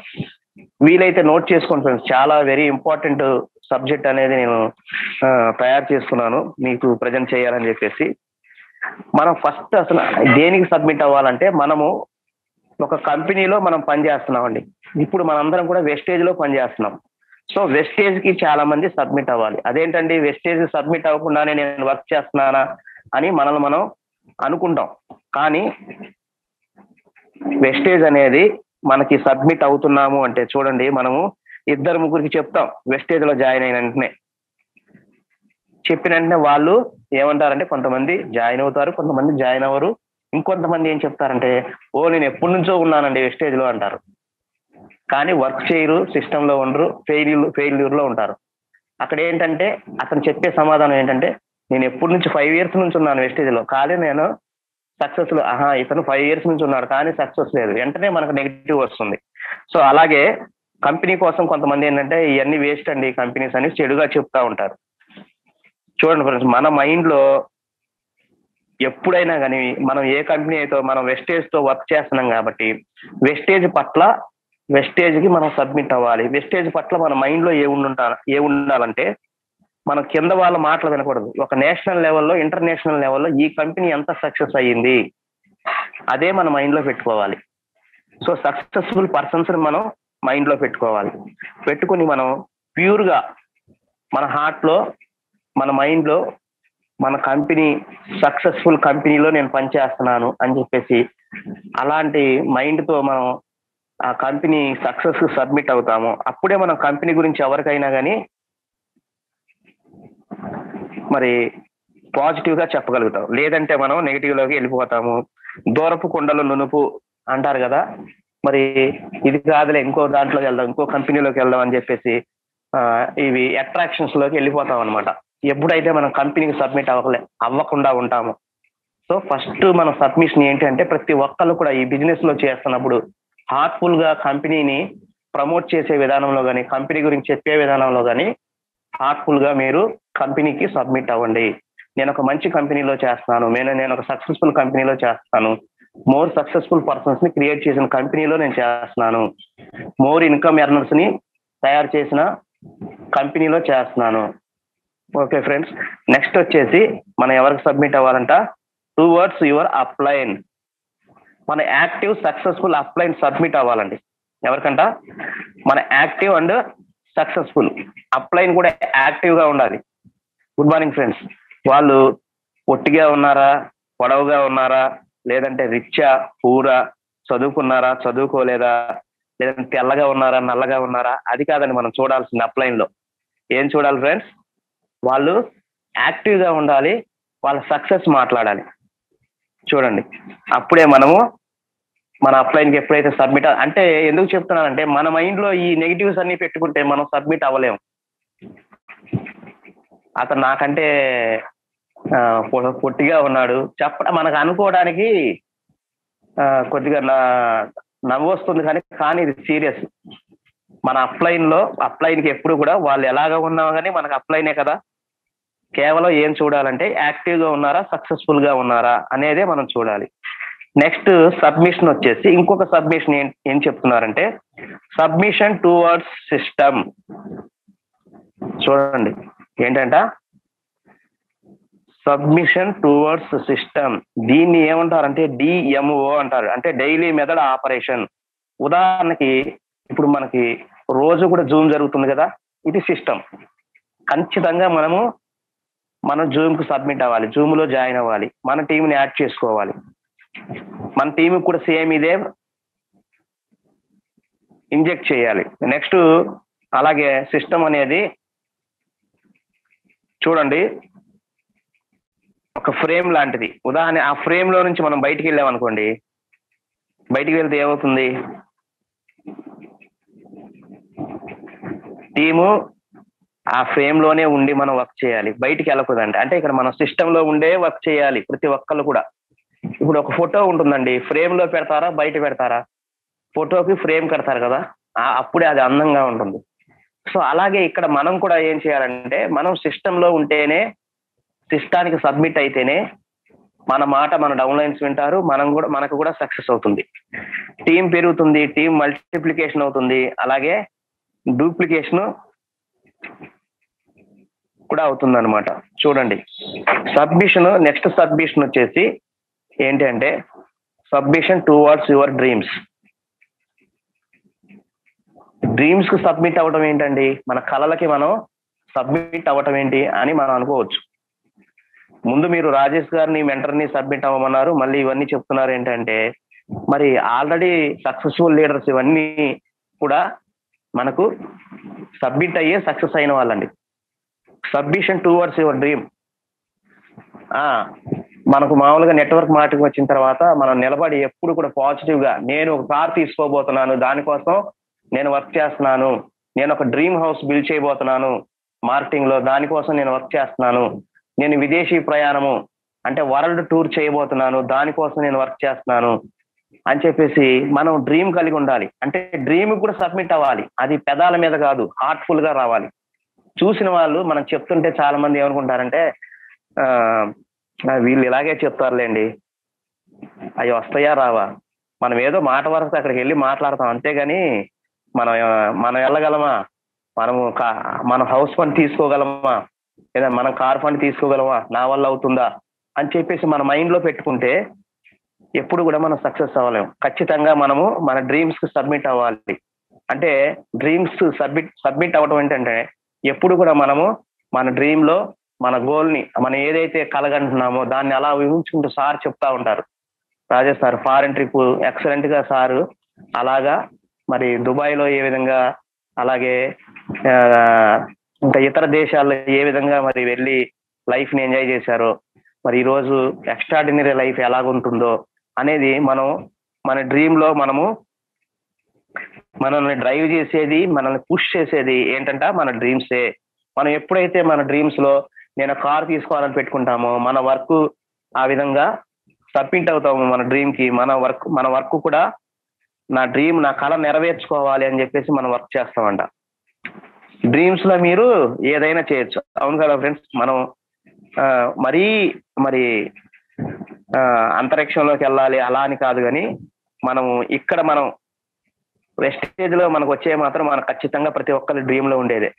వీలైతే నోట్ చేసుకోండి ఫ్రెండ్స్ చాలా వెరీ ఇంపార్టెంట్ సబ్జెక్ట్ అనేది నేను తయారు చేసుకున్నాను. మీకు ప్రజెంట్ చేయాలని చెప్పేసి. మనం ఫస్ట్ అసలు దేనికి సబ్మిట్ అవ్వాలంటే మనము ఒక కంపెనీలో మనం పనిచేస్తున్నామండి ఇప్పుడు మనందరం కూడా వెస్టేజ్లో పనిచేస్తున్నాం సో వెస్టేజ్కి చాలా మంది సబ్మిట్ అవ్వాలి. అదేంటండి? వెస్టేజ్ సబ్మిట్ అవ్వకుండానే నేను వర్క్ చేస్తున్నానా అని మనల్ని మనం అనుకుంటాం. కానీ వెస్టేజ్ అనేది మనకి సబ్మిట్ అవుతున్నాము అంటే చూడండి మనము ఇద్దరు ముగ్గురికి చెప్తాం. వెస్టేజ్లో జాయిన్ అయిన వెంటనే. చెప్పిన వెంటనే వాళ్ళు ఏమంటారంటే కొంతమంది జాయిన్ అవుతారు కొంతమంది జాయిన్ అవ్వరు. ఇంకొంతమంది ఏం చెప్తారంటే ఓ నేను ఎప్పటి నుంచో ఉన్నానండి వెస్టేజ్లో అంటారు. కానీ వర్క్ చేయరు సిస్టమ్లో ఉండరు ఫెయిల్యూర్ ఫెయిల్యూర్లో ఉంటారు. అక్కడ ఏంటంటే అతను చెప్పే సమాధానం ఏంటంటే నేను ఎప్పటి నుంచి ఫైవ్ ఇయర్స్ నుంచి ఉన్నాను వెస్టేజ్లో. కానీ నేను సక్సెస్లో ఆహా ఇతను ఫైవ్ ఇయర్స్ నుంచి ఉన్నాడు కానీ సక్సెస్ లేదు. వెంటనే మనకు నెగిటివ్ వస్తుంది. సో అలాగే కంపెనీ కోసం కొంతమంది ఏంటంటే ఇవన్నీ వేస్ట్ అండి కంపెనీస్ అని చెడుగా చెప్తా ఉంటారు. చూడండి ఫ్రెండ్స్ మన మైండ్లో ఎప్పుడైనా కానీ మనం ఏ కంపెనీ అయితే మనం వెస్టేజ్తో వర్క్ చేస్తున్నాం కాబట్టి వెస్టేజ్ పట్ల వెస్టేజ్కి మనం సబ్మిట్ అవ్వాలి. వెస్టేజ్ పట్ల మన మైండ్లో ఏ ఉండుంటా ఏ ఉండాలంటే మనం కింద వాళ్ళ మాటలు వినకూడదు. ఒక నేషనల్ లెవెల్లో ఇంటర్నేషనల్ లెవెల్లో ఈ కంపెనీ ఎంత సక్సెస్ అయ్యింది? అదే మన మైండ్లో పెట్టుకోవాలి. సో సక్సెస్ఫుల్ పర్సన్స్ మనం మైండ్లో పెట్టుకోవాలి. పెట్టుకుని మనం ప్యూర్గా మన హార్ట్లో మన మైండ్లో మన కంపెనీ సక్సెస్ఫుల్ కంపెనీలో నేను పనిచేస్తున్నాను అని చెప్పేసి అలాంటి మైండ్తో మనం ఆ కంపెనీ సక్సెస్ సబ్మిట్ అవుతాము. అప్పుడే మనం కంపెనీ గురించి ఎవరికైనా కానీ మరి పాజిటివ్గా చెప్పగలుగుతాం. లేదంటే మనం నెగిటివ్లోకి వెళ్ళిపోతాము. దూరపు కొండలు నునుపు అంటారు కదా మరి ఇది కాదులే ఇంకో దాంట్లోకి వెళ్దాం ఇంకో కంపెనీలోకి వెళ్దాం అని చెప్పేసి ఆ, ఇవి అట్రాక్షన్స్లోకి వెళ్ళిపోతాం అనమాట ఎప్పుడైతే మనం కంపెనీకి సబ్మిట్ అవ్వలే అవ్వకుండా ఉంటాము. సో ఫస్ట్ మన సబ్మిషన్ ఏంటంటే ప్రతి ఒక్కళ్ళు కూడా ఈ బిజినెస్లో చేస్తున్నప్పుడు హార్ట్ఫుల్గా కంపెనీని ప్రమోట్ చేసే విధానంలో కానీ కంపెనీ గురించి చెప్పే విధానంలో కానీ హార్ట్ఫుల్గా మీరు కంపెనీకి సబ్మిట్ అవ్వండి. నేను ఒక మంచి కంపెనీలో చేస్తున్నాను నేను నేను ఒక సక్సెస్ఫుల్ కంపెనీలో చేస్తాను మోర్ సక్సెస్ఫుల్ పర్సన్స్ని క్రియేట్ చేసిన కంపెనీలో నేను చేస్తున్నాను. మోర్ ఇన్కమ్ ఎర్నర్స్ని తయారు చేసిన కంపెనీలో చేస్తున్నాను. ఓకే ఫ్రెండ్స్ నెక్స్ట్ వచ్చేసి మనం ఎవరికి సబ్మిట్ అవ్వాలంట? టూ వర్డ్స్ యువర్ అప్లైన్ మన యాక్టివ్ సక్సెస్ఫుల్ అప్లైన్ సబ్మిట్ అవ్వాలండి. ఎవరికంట? మన యాక్టివ్ అండ్ సక్సెస్ఫుల్ అప్లైన్ కూడా యాక్టివ్గా ఉండాలి. గుడ్ మార్నింగ్ ఫ్రెండ్స్ వాళ్ళు పొట్టిగా ఉన్నారా? పొడవుగా ఉన్నారా? లేదంటే రిచ్చా పూరా చదువుకున్నారా చదువుకోలేదా లేదంటే తెల్లగా ఉన్నారా నల్లగా ఉన్నారా అది కాదండి మనం చూడాల్సింది అప్లైన్లో. ఏం చూడాలి ఫ్రెండ్స్ వాళ్ళు యాక్టివ్గా ఉండాలి వాళ్ళ సక్సెస్ మాట్లాడాలి. చూడండి అప్పుడే మనము మన అప్లైన్కి ఎప్పుడైతే సబ్మిట్ అంటే ఎందుకు చెప్తున్నానంటే మన మైండ్లో ఈ నెగిటివ్స్ అన్ని పెట్టుకుంటే మనం సబ్మిట్ అవ్వలేము. అతను నాకంటే పొట్టిగా ఉన్నాడు. చెప్ప మనకు అనుకోవడానికి కొద్దిగా నవ్వు వస్తుంది కానీ కానీ ఇది సీరియస్. మన అప్లైన్లో అప్లైన్కి ఎప్పుడు కూడా వాళ్ళు ఎలాగ ఉన్నా కానీ మనకు అప్లైనే కదా. కేవలం ఏం చూడాలంటే యాక్టివ్గా ఉన్నారా సక్సెస్ఫుల్గా ఉన్నారా అనేదే మనం చూడాలి. నెక్స్ట్ సబ్మిషన్ వచ్చేసి ఇంకొక సబ్మిషన్ ఏం ఏం చెప్తున్నారంటే సబ్మిషన్ టువర్డ్స్ సిస్టమ్. చూడండి. ఏంటంట? Submission towards system. దీన్ని ఏమంటారు అంటే డిఎంఓ అంటారు. అంటే డైలీ మెథడ్ ఆపరేషన్. ఉదాహరణకి ఇప్పుడు మనకి రోజు కూడా జూమ్ జరుగుతుంది కదా ఇది సిస్టమ్. ఖచ్చితంగా మనము మనం జూమ్కు సబ్మిట్ అవ్వాలి జూమ్లో జాయిన్ అవ్వాలి మన టీంని యాడ్ చేసుకోవాలి. మన టీం కూడా సేమ్ ఇదే ఇంజెక్ట్ చేయాలి. నెక్స్ట్ అలాగే సిస్టమ్ అనేది చూడండి. ఒక ఫ్రేమ్ లాంటిది. ఉదాహరణ ఆ ఫ్రేమ్లో నుంచి మనం బయటికి వెళ్ళాం అనుకోండి. బయటికి వెళ్తే ఏమవుతుంది? టీము ఆ ఫ్రేమ్లోనే ఉండి మనం వర్క్ చేయాలి. బయటికి వెళ్ళకూడదండి. అంటే ఇక్కడ మన సిస్టమ్లో ఉండే వర్క్ చేయాలి ప్రతి ఒక్కళ్ళు కూడా. ఇప్పుడు ఒక ఫోటో ఉంటుందండి. ఫ్రేమ్లో పెడతారా? బయట పెడతారా? ఫోటోకి ఫ్రేమ్ కడతారు కదా. ఆ- అప్పుడే అది అందంగా ఉంటుంది. సో అలాగే ఇక్కడ మనం కూడా ఏం చేయాలంటే మనం సిస్టమ్లో ఉంటేనే సిస్టానికి సబ్మిట్ అయితేనే మన మాట మన డౌన్లైన్స్ వింటారు మనం కూడా మనకు కూడా సక్సెస్ అవుతుంది. టీం పెరుగుతుంది టీం మల్టిప్లికేషన్ అవుతుంది అలాగే డూప్లికేషన్ కూడా అవుతుంది అనమాట చూడండి. సబ్మిషన్ నెక్స్ట్ సబ్మిషన్ వచ్చేసి ఏంటి అంటే సబ్మిషన్ టువర్డ్స్ యువర్ డ్రీమ్స్ డ్రీమ్స్కు సబ్మిట్ అవ్వటం ఏంటండి? మన కళలకి మనం సబ్మిట్ అవ్వటం ఏంటి అని మనం అనుకోవచ్చు. ముందు మీరు రాజేష్ గారిని మెంటర్ని సబ్మిట్ అవ్వమన్నారు. మళ్ళీ ఇవన్నీ చెప్తున్నారు ఏంటంటే మరి ఆల్రెడీ సక్సెస్ఫుల్ లీడర్స్ ఇవన్నీ కూడా మనకు సబ్మిట్ అయ్యే సక్సెస్ అయిన వాళ్ళండి. సబ్మిషన్ టువర్డ్స్ యువర్ డ్రీమ్ మనకు మామూలుగా నెట్వర్క్ మార్కెటింగ్ వచ్చిన తర్వాత మనం నిలబడి ఎప్పుడు కూడా పాజిటివ్గా నేను ఒక కార్ తీసుకోబోతున్నాను దానికోసం నేను వర్క్ చేస్తున్నాను నేను ఒక డ్రీమ్ హౌస్ బిల్డ్ చేయబోతున్నాను మార్కెటింగ్లో దానికోసం నేను వర్క్ చేస్తున్నాను నేను విదేశీ ప్రయాణము అంటే వరల్డ్ టూర్ చేయబోతున్నాను దానికోసం నేను వర్క్ చేస్తున్నాను అని చెప్పేసి మనం డ్రీమ్ కలిగి ఉండాలి. అంటే డ్రీమ్ కూడా సబ్మిట్ అవ్వాలి. అది పెదాల మీద కాదు హార్ట్ఫుల్గా రావాలి. చూసిన వాళ్ళు మనం చెప్తుంటే చాలా మంది ఏమనుకుంటారంటే ఆ వీళ్ళు ఇలాగే చెప్తారులేండి. అవి వస్తాయా రావా? మనం ఏదో మాట వరకు అక్కడికి వెళ్ళి మాట్లాడతాం. అంతేగాని మనం మనం వెళ్ళగలమా? మనము మన మనం హౌస్ పని తీసుకోగలమా? లేదా మనం కార్ ఫండ్ తీసుకోగలమా? నా వల్ల అవుతుందా? అని చెప్పేసి మన మైండ్లో పెట్టుకుంటే ఎప్పుడు కూడా మనం సక్సెస్ అవ్వలేము ఖచ్చితంగా మనము మన డ్రీమ్స్కి సబ్మిట్ అవ్వాలి. అంటే డ్రీమ్స్ సబ్మిట్ సబ్మిట్ అవ్వడం ఏంటంటే ఎప్పుడు కూడా మనము మన డ్రీమ్లో మన గోల్ని మనం ఏదైతే కలగంటున్నామో దాన్ని అలా ఊహించుకుంటూ సార్ చెప్తా ఉంటారు. రాజేష్ సార్ ఫారెన్ ట్రిప్ ఎక్సలెంట్గా సారు. అలాగా మరి దుబాయ్లో ఏ విధంగా అలాగే ఇంకా ఇతర దేశాల్లో ఏ విధంగా మరి వెళ్ళి లైఫ్ని ఎంజాయ్ చేశారో మరి ఈ రోజు ఎక్స్ట్రాడినరీ లైఫ్ ఎలాగుంటుందో అనేది మనం మన డ్రీమ్లో మనము మనల్ని డ్రైవ్ చేసేది మనల్ని పుష్ చేసేది ఏంటంట మన డ్రీమ్సే మనం ఎప్పుడైతే మన డ్రీమ్స్లో నేను కార్ తీసుకోవాలని పెట్టుకుంటామో మన వర్క్ ఆ విధంగా సబ్మిట్ అవుతాము మన డ్రీమ్కి మన వర్క్ మన వర్క్ కూడా నా డ్రీమ్ నా కళ నెరవేర్చుకోవాలి అని చెప్పేసి మనం వర్క్ చేస్తామంట. డ్రీమ్స్లో మీరు ఏదైనా చేయొచ్చు. అవును కదా ఫ్రెండ్స్? మనం ఆ, మరీ మరి అంతరిక్షంలోకి వెళ్ళాలి అలా అని కాదు కానీ మనము ఇక్కడ మనం వెస్టేజ్లో మనకు వచ్చే మాత్రం మనకు ఖచ్చితంగా ప్రతి ఒక్కరి డ్రీమ్లో ఉండేదే.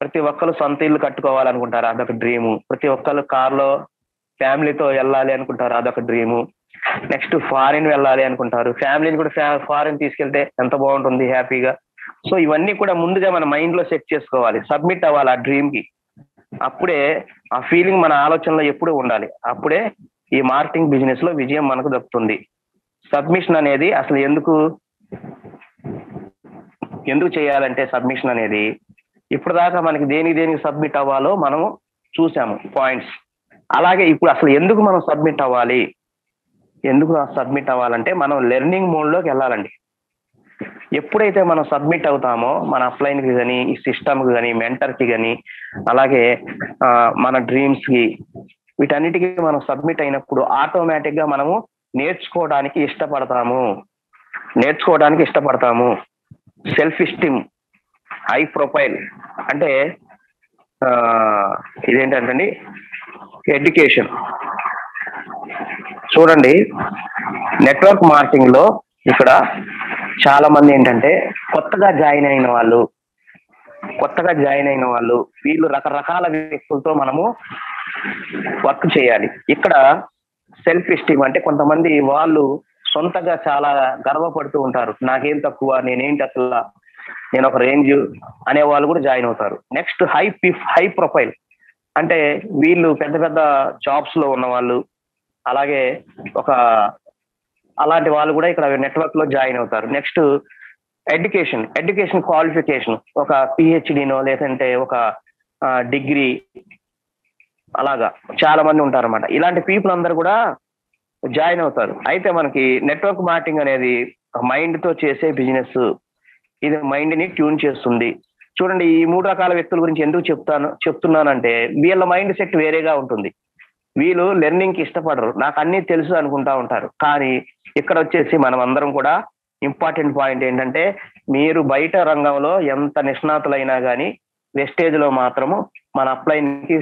ప్రతి ఒక్కరు సొంత ఇల్లు కట్టుకోవాలనుకుంటారు అదొక డ్రీము ప్రతి ఒక్కరు కార్లో ఫ్యామిలీతో వెళ్ళాలి అనుకుంటారు అదొక డ్రీము నెక్స్ట్ ఫారిన్ వెళ్ళాలి అనుకుంటారు. ఫ్యామిలీని కూడా ఫారిన్ తీసుకెళ్తే ఎంత బాగుంటుంది హ్యాపీగా. సో ఇవన్నీ కూడా ముందుగా మన మైండ్లో సెట్ చేసుకోవాలి. సబ్మిట్ అవ్వాలి ఆ డ్రీమ్కి అప్పుడే ఆ ఫీలింగ్ మన ఆలోచనలో ఎప్పుడూ ఉండాలి. అప్పుడే ఈ మార్కెటింగ్ బిజినెస్లో విజయం మనకు దక్కుతుంది. సబ్మిషన్ అనేది అసలు ఎందుకు ఎందుకు చేయాలంటే సబ్మిషన్ అనేది ఇప్పుడు దాకా మనకి దేనికి దేనికి సబ్మిట్ అవ్వాలో మనం చూసాము పాయింట్స్. అలాగే ఇప్పుడు అసలు ఎందుకు మనం సబ్మిట్ అవ్వాలి? ఎందుకు సబ్మిట్ అవ్వాలంటే మనం లెర్నింగ్ మోడ్లోకి వెళ్ళాలండి. ఎప్పుడైతే మనం సబ్మిట్ అవుతామో మన అప్లైన్కి కానీ ఈ సిస్టమ్కి కానీ మెంటర్కి కానీ అలాగే మన డ్రీమ్స్కి వీటన్నిటికీ మనం సబ్మిట్ అయినప్పుడు ఆటోమేటిక్గా మనము నేర్చుకోవడానికి ఇష్టపడతాము. నేర్చుకోవడానికి ఇష్టపడతాము. సెల్ఫ్ ఇస్టిమ్ హై ప్రొఫైల్ అంటే ఆ, ఇదేంటంటే ఎడ్యుకేషన్ చూడండి నెట్వర్క్ మార్కెటింగ్లో ఇక్కడ చాలా మంది ఏంటంటే కొత్తగా జాయిన్ అయిన వాళ్ళు కొత్తగా జాయిన్ అయిన వాళ్ళు వీళ్ళు రకరకాల వ్యక్తులతో మనము వర్క్ చేయాలి. ఇక్కడ సెల్ఫ్ ఎస్టీమ్ అంటే కొంతమంది వాళ్ళు సొంతగా చాలా గర్వపడుతూ ఉంటారు. నాకేం తక్కువ నేనేంటి అసలు నేను ఒక రేంజ్ అనే వాళ్ళు కూడా జాయిన్ అవుతారు. నెక్స్ట్ హై హై ప్రొఫైల్ అంటే వీళ్ళు పెద్ద పెద్ద జాబ్స్లో ఉన్న వాళ్ళు అలాగే ఒక అలాంటి వాళ్ళు కూడా ఇక్కడ నెట్వర్క్లో జాయిన్ అవుతారు. నెక్స్ట్ ఎడ్యుకేషన్ ఎడ్యుకేషన్ క్వాలిఫికేషన్ ఒక పిహెచ్డినో లేదంటే ఒక డిగ్రీ అలాగా. చాలా మంది ఉంటారు అనమాట ఇలాంటి పీపుల్ అందరు కూడా జాయిన్ అవుతారు. అయితే మనకి నెట్వర్క్ మార్కెటింగ్ అనేది మైండ్తో చేసే బిజినెస్ ఇది మైండ్ని ట్యూన్ చేస్తుంది. చూడండి ఈ మూడు రకాల వ్యక్తుల గురించి ఎందుకు చెప్తాను చెప్తున్నానంటే వీళ్ళ మైండ్ సెట్ వేరేగా ఉంటుంది. వీళ్ళు లెర్నింగ్కి ఇష్టపడరు. నాకు అన్ని తెలుసు అనుకుంటా ఉంటారు. కానీ ఇక్కడ వచ్చేసి మనం అందరం కూడా ఇంపార్టెంట్ పాయింట్ ఏంటంటే మీరు బయట రంగంలో ఎంత నిష్ణాతులైనా కానీ వెస్టేజ్లో మాత్రము మన అప్లైన్కి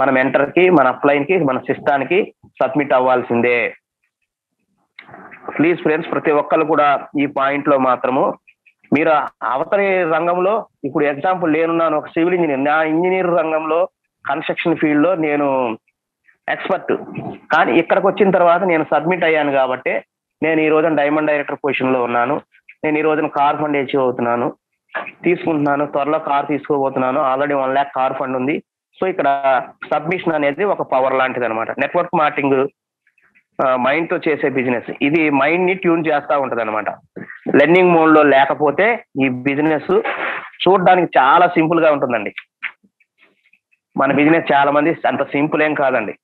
మన మెంటర్కి మన అప్లైన్కి మన సిస్టానికి సబ్మిట్ అవ్వాల్సిందే. ప్లీజ్ ఫ్రెండ్స్ ప్రతి ఒక్కరు కూడా ఈ పాయింట్లో మాత్రము మీరు అవతలి రంగంలో ఇప్పుడు ఎగ్జాంపుల్ నేనున్నాను ఒక సివిల్ ఇంజనీర్ నా ఇంజనీర్ రంగంలో కన్స్ట్రక్షన్ ఫీల్డ్లో నేను ఎక్స్పర్ట్. కానీ ఇక్కడికి వచ్చిన తర్వాత నేను సబ్మిట్ అయ్యాను కాబట్టి నేను ఈ రోజున డైమండ్ డైరెక్టర్ పొజిషన్లో ఉన్నాను. నేను ఈ రోజున కార్ ఫండ్ అచీవ్ అవుతున్నాను. తీసుకుంటున్నాను. త్వరలో car తీసుకోబోతున్నాను. Already one lakh car fund ఉంది. సో ఇక్కడ సబ్మిషన్ అనేది ఒక పవర్ లాంటిది అనమాట నెట్వర్క్ మార్కెటింగ్ మైండ్తో చేసే బిజినెస్. ఇది మైండ్ని ట్యూన్ చేస్తా ఉంటది అనమాట లెర్నింగ్ మోడ్లో లేకపోతే ఈ బిజినెస్ చూడడానికి చాలా సింపుల్గా ఉంటుందండి. మన బిజినెస్ చాలా మంది అంత సింపుల్ ఏం కాదండి.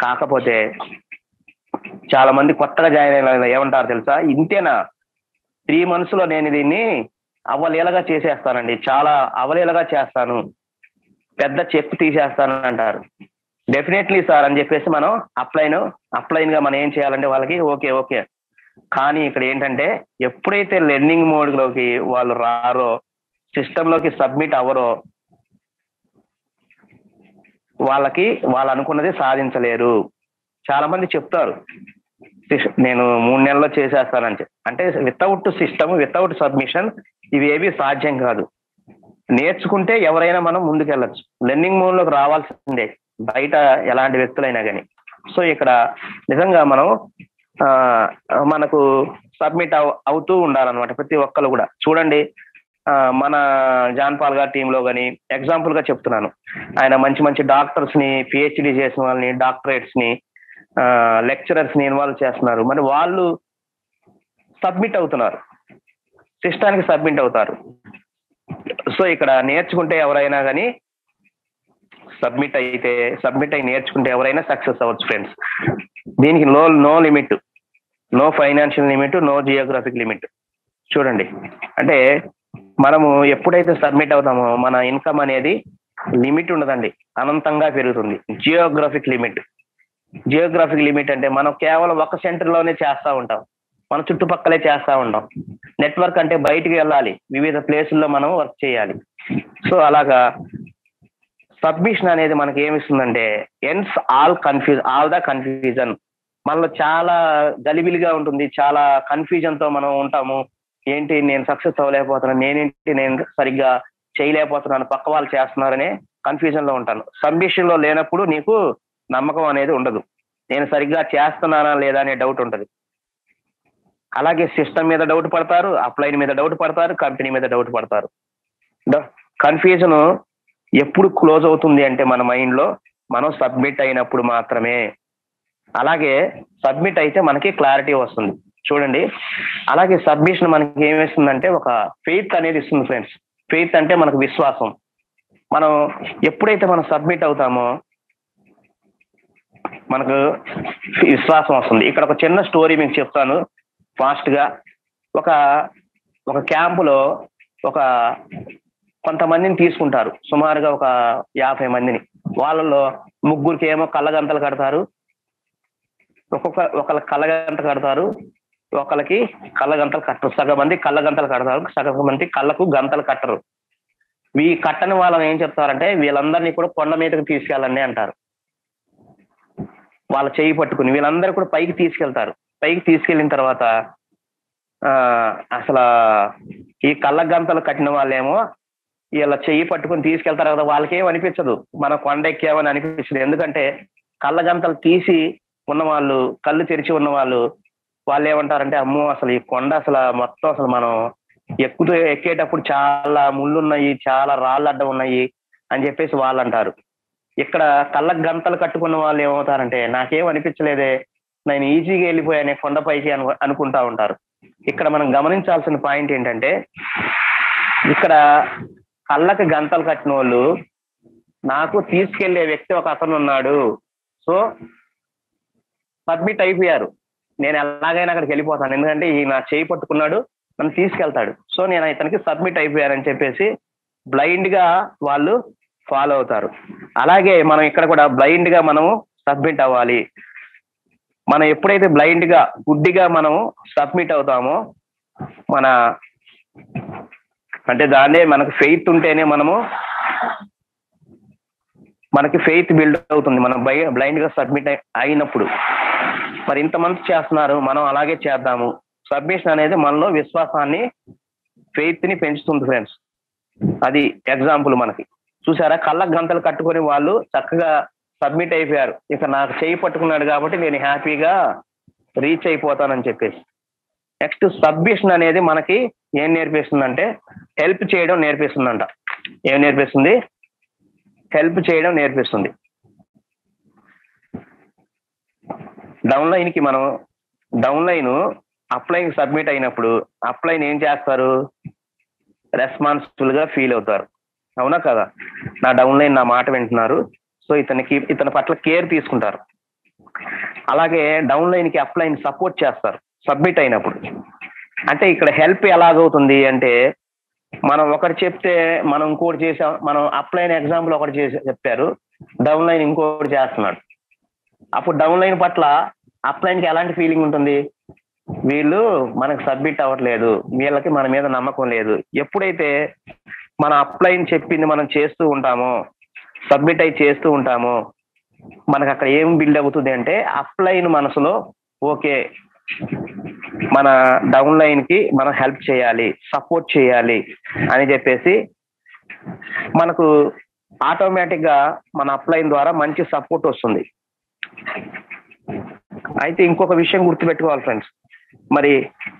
కాకపోతే చాలా మంది కొత్తగా జాయిన్ అయిన ఏమంటారు తెలుసా? ఇంతేనా? త్రీ మంత్స్లో నేను దీన్ని అవలీలగా చేసేస్తానండి. చాలా అవలీలగా చేస్తాను. పెద్ద చెక్ తీసేస్తాను అంటారు. డెఫినెట్లీ సార్ అని చెప్పేసి మనం అప్లైన్ అప్లైన్గా మనం ఏం చేయాలంటే వాళ్ళకి ఓకే ఓకే. కానీ ఇక్కడ ఏంటంటే ఎప్పుడైతే లెర్నింగ్ మోడ్లోకి వాళ్ళు రారో సిస్టమ్లోకి సబ్మిట్ అవ్వరో వాళ్ళకి వాళ్ళు అనుకున్నది సాధించలేరు. చాలా మంది చెప్తారు నేను మూడు నెలల్లో చేసేస్తానని చెప్పి అంటే వితౌట్ సిస్టమ్ వితౌట్ సబ్మిషన్ ఇవి ఏవి సాధ్యం కాదు. నేర్చుకుంటే ఎవరైనా మనం ముందుకెళ్ళచ్చు. లెర్నింగ్ మోడ్లోకి రావాల్సిందే బయట ఎలాంటి వ్యక్తులైనా కానీ సో ఇక్కడ నిజంగా మనం ఆ, మనకు సబ్మిట్ అవ్ అవుతూ ఉండాలన్నమాట ప్రతి ఒక్కరు కూడా. చూడండి మన జాన్ పాల్ గారి టీంలో కానీ ఎగ్జాంపుల్గా చెప్తున్నాను. ఆయన మంచి మంచి డాక్టర్స్ని పిహెచ్డి చేసిన వాళ్ళని డాక్టరేట్స్ని లెక్చరర్స్ని ఇన్వాల్వ్ చేస్తున్నారు. మరి వాళ్ళు సబ్మిట్ అవుతున్నారు. సిస్టానికి సబ్మిట్ అవుతారు. సో ఇక్కడ నేర్చుకుంటే ఎవరైనా కానీ సబ్మిట్ అయితే సబ్మిట్ అయి నేర్చుకుంటే ఎవరైనా సక్సెస్ అవ్వచ్చు ఫ్రెండ్స్ దీనికి no no limit no financial limit no geographic limit చూడండి. అంటే మనము ఎప్పుడైతే సబ్మిట్ అవుతామో మన ఇన్కమ్ అనేది లిమిట్ ఉండదండి. అనంతంగా పెరుగుతుంది. జియోగ్రఫిక్ లిమిట్ జియోగ్రఫిక్ లిమిట్ అంటే మనం కేవలం ఒక సెంటర్లోనే చేస్తా ఉంటాం. మన చుట్టుపక్కలే చేస్తా ఉంటాం. నెట్వర్క్ అంటే బయటికి వెళ్ళాలి. వివిధ ప్లేసుల్లో మనం వర్క్ చేయాలి. సో అలాగా సబ్మిషన్ అనేది మనకి ఏమిస్తుందంటే ends all confuse all the confusion మనలో చాలా గలిబిలిగా ఉంటుంది. చాలా కన్ఫ్యూజన్తో మనం ఉంటాము. ఏంటి నేను సక్సెస్ అవ్వలేకపోతున్నాను? నేనేంటి నేను సరిగ్గా చేయలేకపోతున్నాను? పక్క వాళ్ళు చేస్తున్నారనే కన్ఫ్యూజన్లో ఉంటాను. సబ్మిషన్లో లేనప్పుడు నీకు నమ్మకం అనేది ఉండదు. నేను సరిగ్గా చేస్తున్నానా లేదా అనే డౌట్ ఉంటది. అలాగే సిస్టమ్ మీద డౌట్ పడతారు అప్లైన్ మీద డౌట్ పడతారు కంపెనీ మీద డౌట్ పడతారు. కన్ఫ్యూజన్ ఎప్పుడు క్లోజ్ అవుతుంది అంటే మన మైండ్లో మనం సబ్మిట్ అయినప్పుడు మాత్రమే. అలాగే సబ్మిట్ అయితే మనకి క్లారిటీ వస్తుంది. చూడండి. అలాగే సబ్మిషన్ మనకి ఏమిస్తుందంటే ఒక ఫెయిత్ అనేది ఇస్తుంది ఫ్రెండ్స్ ఫెయిత్ అంటే మనకు విశ్వాసం. మనం ఎప్పుడైతే మనం సబ్మిట్ అవుతామో మనకు విశ్వాసం వస్తుంది. ఇక్కడ ఒక చిన్న స్టోరీ మీకు చెప్తాను. ఫాస్ట్గా ఒక ఒక క్యాంపులో ఒక కొంతమందిని తీసుకుంటారు. సుమారుగా ఒక యాభై మందిని. వాళ్ళలో ముగ్గురికి ఏమో కళ్ళగంతలు కడతారు. ఒక్కొక్క ఒకళ్ళ కళ్ళగంట కడతారు. ఒకళ్ళకి కళ్ళగంతలు కట్టరు. సగం మంది కళ్ళ గంతలు కడతారు. సగం మంది కళ్ళకు గంతలు కట్టరు. ఈ కట్టని వాళ్ళని ఏం చెప్తారంటే వీళ్ళందరినీ కూడా కొండ మీదకి తీసుకెళ్ళండి అంటారు. వాళ్ళ చేయి పట్టుకుని వీళ్ళందరూ కూడా పైకి తీసుకెళ్తారు. పైకి తీసుకెళ్ళిన తర్వాత ఆ అసలు ఈ కళ్ళ గంతలు కట్టిన వాళ్ళేమో వీళ్ళ చెయ్యి పట్టుకుని తీసుకెళ్తారు కదా వాళ్ళకేం అనిపించదు. మన కొండ ఎక్కామని అనిపించదు. ఎందుకంటే కళ్ళ గంతలు తీసి ఉన్న వాళ్ళు కళ్ళు తెరిచి ఉన్న వాళ్ళు ఏమంటారంటే అమ్మో అసలు ఈ కొండ అసలు మొత్తం అసలు మనం ఎక్కుతూ ఎక్కేటప్పుడు చాలా ముళ్ళు ఉన్నాయి చాలా రాళ్ళు అడ్డం ఉన్నాయి అని చెప్పేసి వాళ్ళు అంటారు ఇక్కడ కళ్ళ గంతలు కట్టుకున్న వాళ్ళు ఏమవుతారంటే నాకేం అనిపించలేదే నేను ఈజీగా వెళ్ళిపోయానే కొండపైకి అను అనుకుంటా ఉంటారు. ఇక్కడ మనం గమనించాల్సిన పాయింట్ ఏంటంటే ఇక్కడ కళ్ళకి గంతలు కట్టిన వాళ్ళు నాకు తీసుకెళ్ళే వ్యక్తి ఒక అతను ఉన్నాడు సో సబ్మిట్ అయిపోయారు. నేను ఎలాగైనా అక్కడికి వెళ్ళిపోతాను. ఎందుకంటే ఈ నా చేయి పట్టుకున్నాడు నన్ను తీసుకెళ్తాడు. సో నేను ఇతనికి సబ్మిట్ అయిపోయానని చెప్పేసి బ్లైండ్గా వాళ్ళు ఫాలో అవుతారు. అలాగే మనం ఇక్కడ కూడా బ్లైండ్గా మనము సబ్మిట్ అవ్వాలి. మనం ఎప్పుడైతే బ్లైండ్గా గుడ్డిగా మనము సబ్మిట్ అవుతామో మన అంటే దాన్నే మనకు ఫెయిత్ ఉంటేనే మనము మనకి ఫెయిత్ బిల్డ్ అవుతుంది. మనం బ్లైండ్గా సబ్మిట్ అయినప్పుడు. మరి ఇంతమంది చేస్తున్నారు మనం అలాగే చేద్దాము. సబ్మిషన్ అనేది మనలో విశ్వాసాన్ని ఫెయిత్ని పెంచుతుంది ఫ్రెండ్స్ అది ఎగ్జాంపుల్ మనకి. చూసారా? కళ్ళ గంతలు కట్టుకొని వాళ్ళు చక్కగా సబ్మిట్ అయిపోయారు. ఇక నాకు చేయి పట్టుకున్నాడు కాబట్టి నేను హ్యాపీగా రీచ్ అయిపోతానని చెప్పేసి. నెక్స్ట్ సబ్మిషన్ అనేది మనకి ఏం నేర్పిస్తుందంటే హెల్ప్ చేయడం నేర్పిస్తుందంట. ఏం నేర్పిస్తుంది? హెల్ప్ చేయడం నేర్పిస్తుంది. డౌన్ లైన్కి మనం డౌన్ లైన్ అప్లైన్ సబ్మిట్ అయినప్పుడు అప్లైన్ ఏం చేస్తారు? రెస్పాన్సిబుల్గా ఫీల్ అవుతారు. అవునా కదా? నా డౌన్ లైన్ నా మాట వింటున్నారు. సో ఇతనికి ఇతని పట్ల కేర్ తీసుకుంటారు. అలాగే డౌన్ లైన్కి అప్లైన్ సపోర్ట్ చేస్తారు. సబ్మిట్ అయినప్పుడు. అంటే ఇక్కడ హెల్ప్ ఎలాగవుతుంది అంటే మనం ఒకటి చెప్తే మనం ఇంకోటి చేసాం మనం అప్లైన్ ఎగ్జాంపుల్ ఒకటి చేసి చెప్పారు. డౌన్ లైన్ ఇంకోటి చేస్తున్నాడు. అప్పుడు డౌన్ లైన్ పట్ల అప్లైన్కి ఎలాంటి ఫీలింగ్ ఉంటుంది? వీళ్ళు మనకు సబ్మిట్ అవ్వట్లేదు. వీళ్ళకి మన మీద నమ్మకం లేదు. ఎప్పుడైతే మన అప్లైన్ చెప్పింది మనం చేస్తూ ఉంటామో సబ్మిట్ అయి చేస్తూ ఉంటామో మనకు అక్కడ ఏం బిల్డ్ అవుతుంది అంటే అప్లైన్ మనసులో ఓకే మన డౌన్ లైన్కి మనం హెల్ప్ చేయాలి సపోర్ట్ చేయాలి అని చెప్పేసి మనకు ఆటోమేటిక్గా మన అప్లైన్ ద్వారా మంచి సపోర్ట్ వస్తుంది. అయితే ఇంకొక విషయం గుర్తుపెట్టుకోవాలి ఫ్రెండ్స్ మరి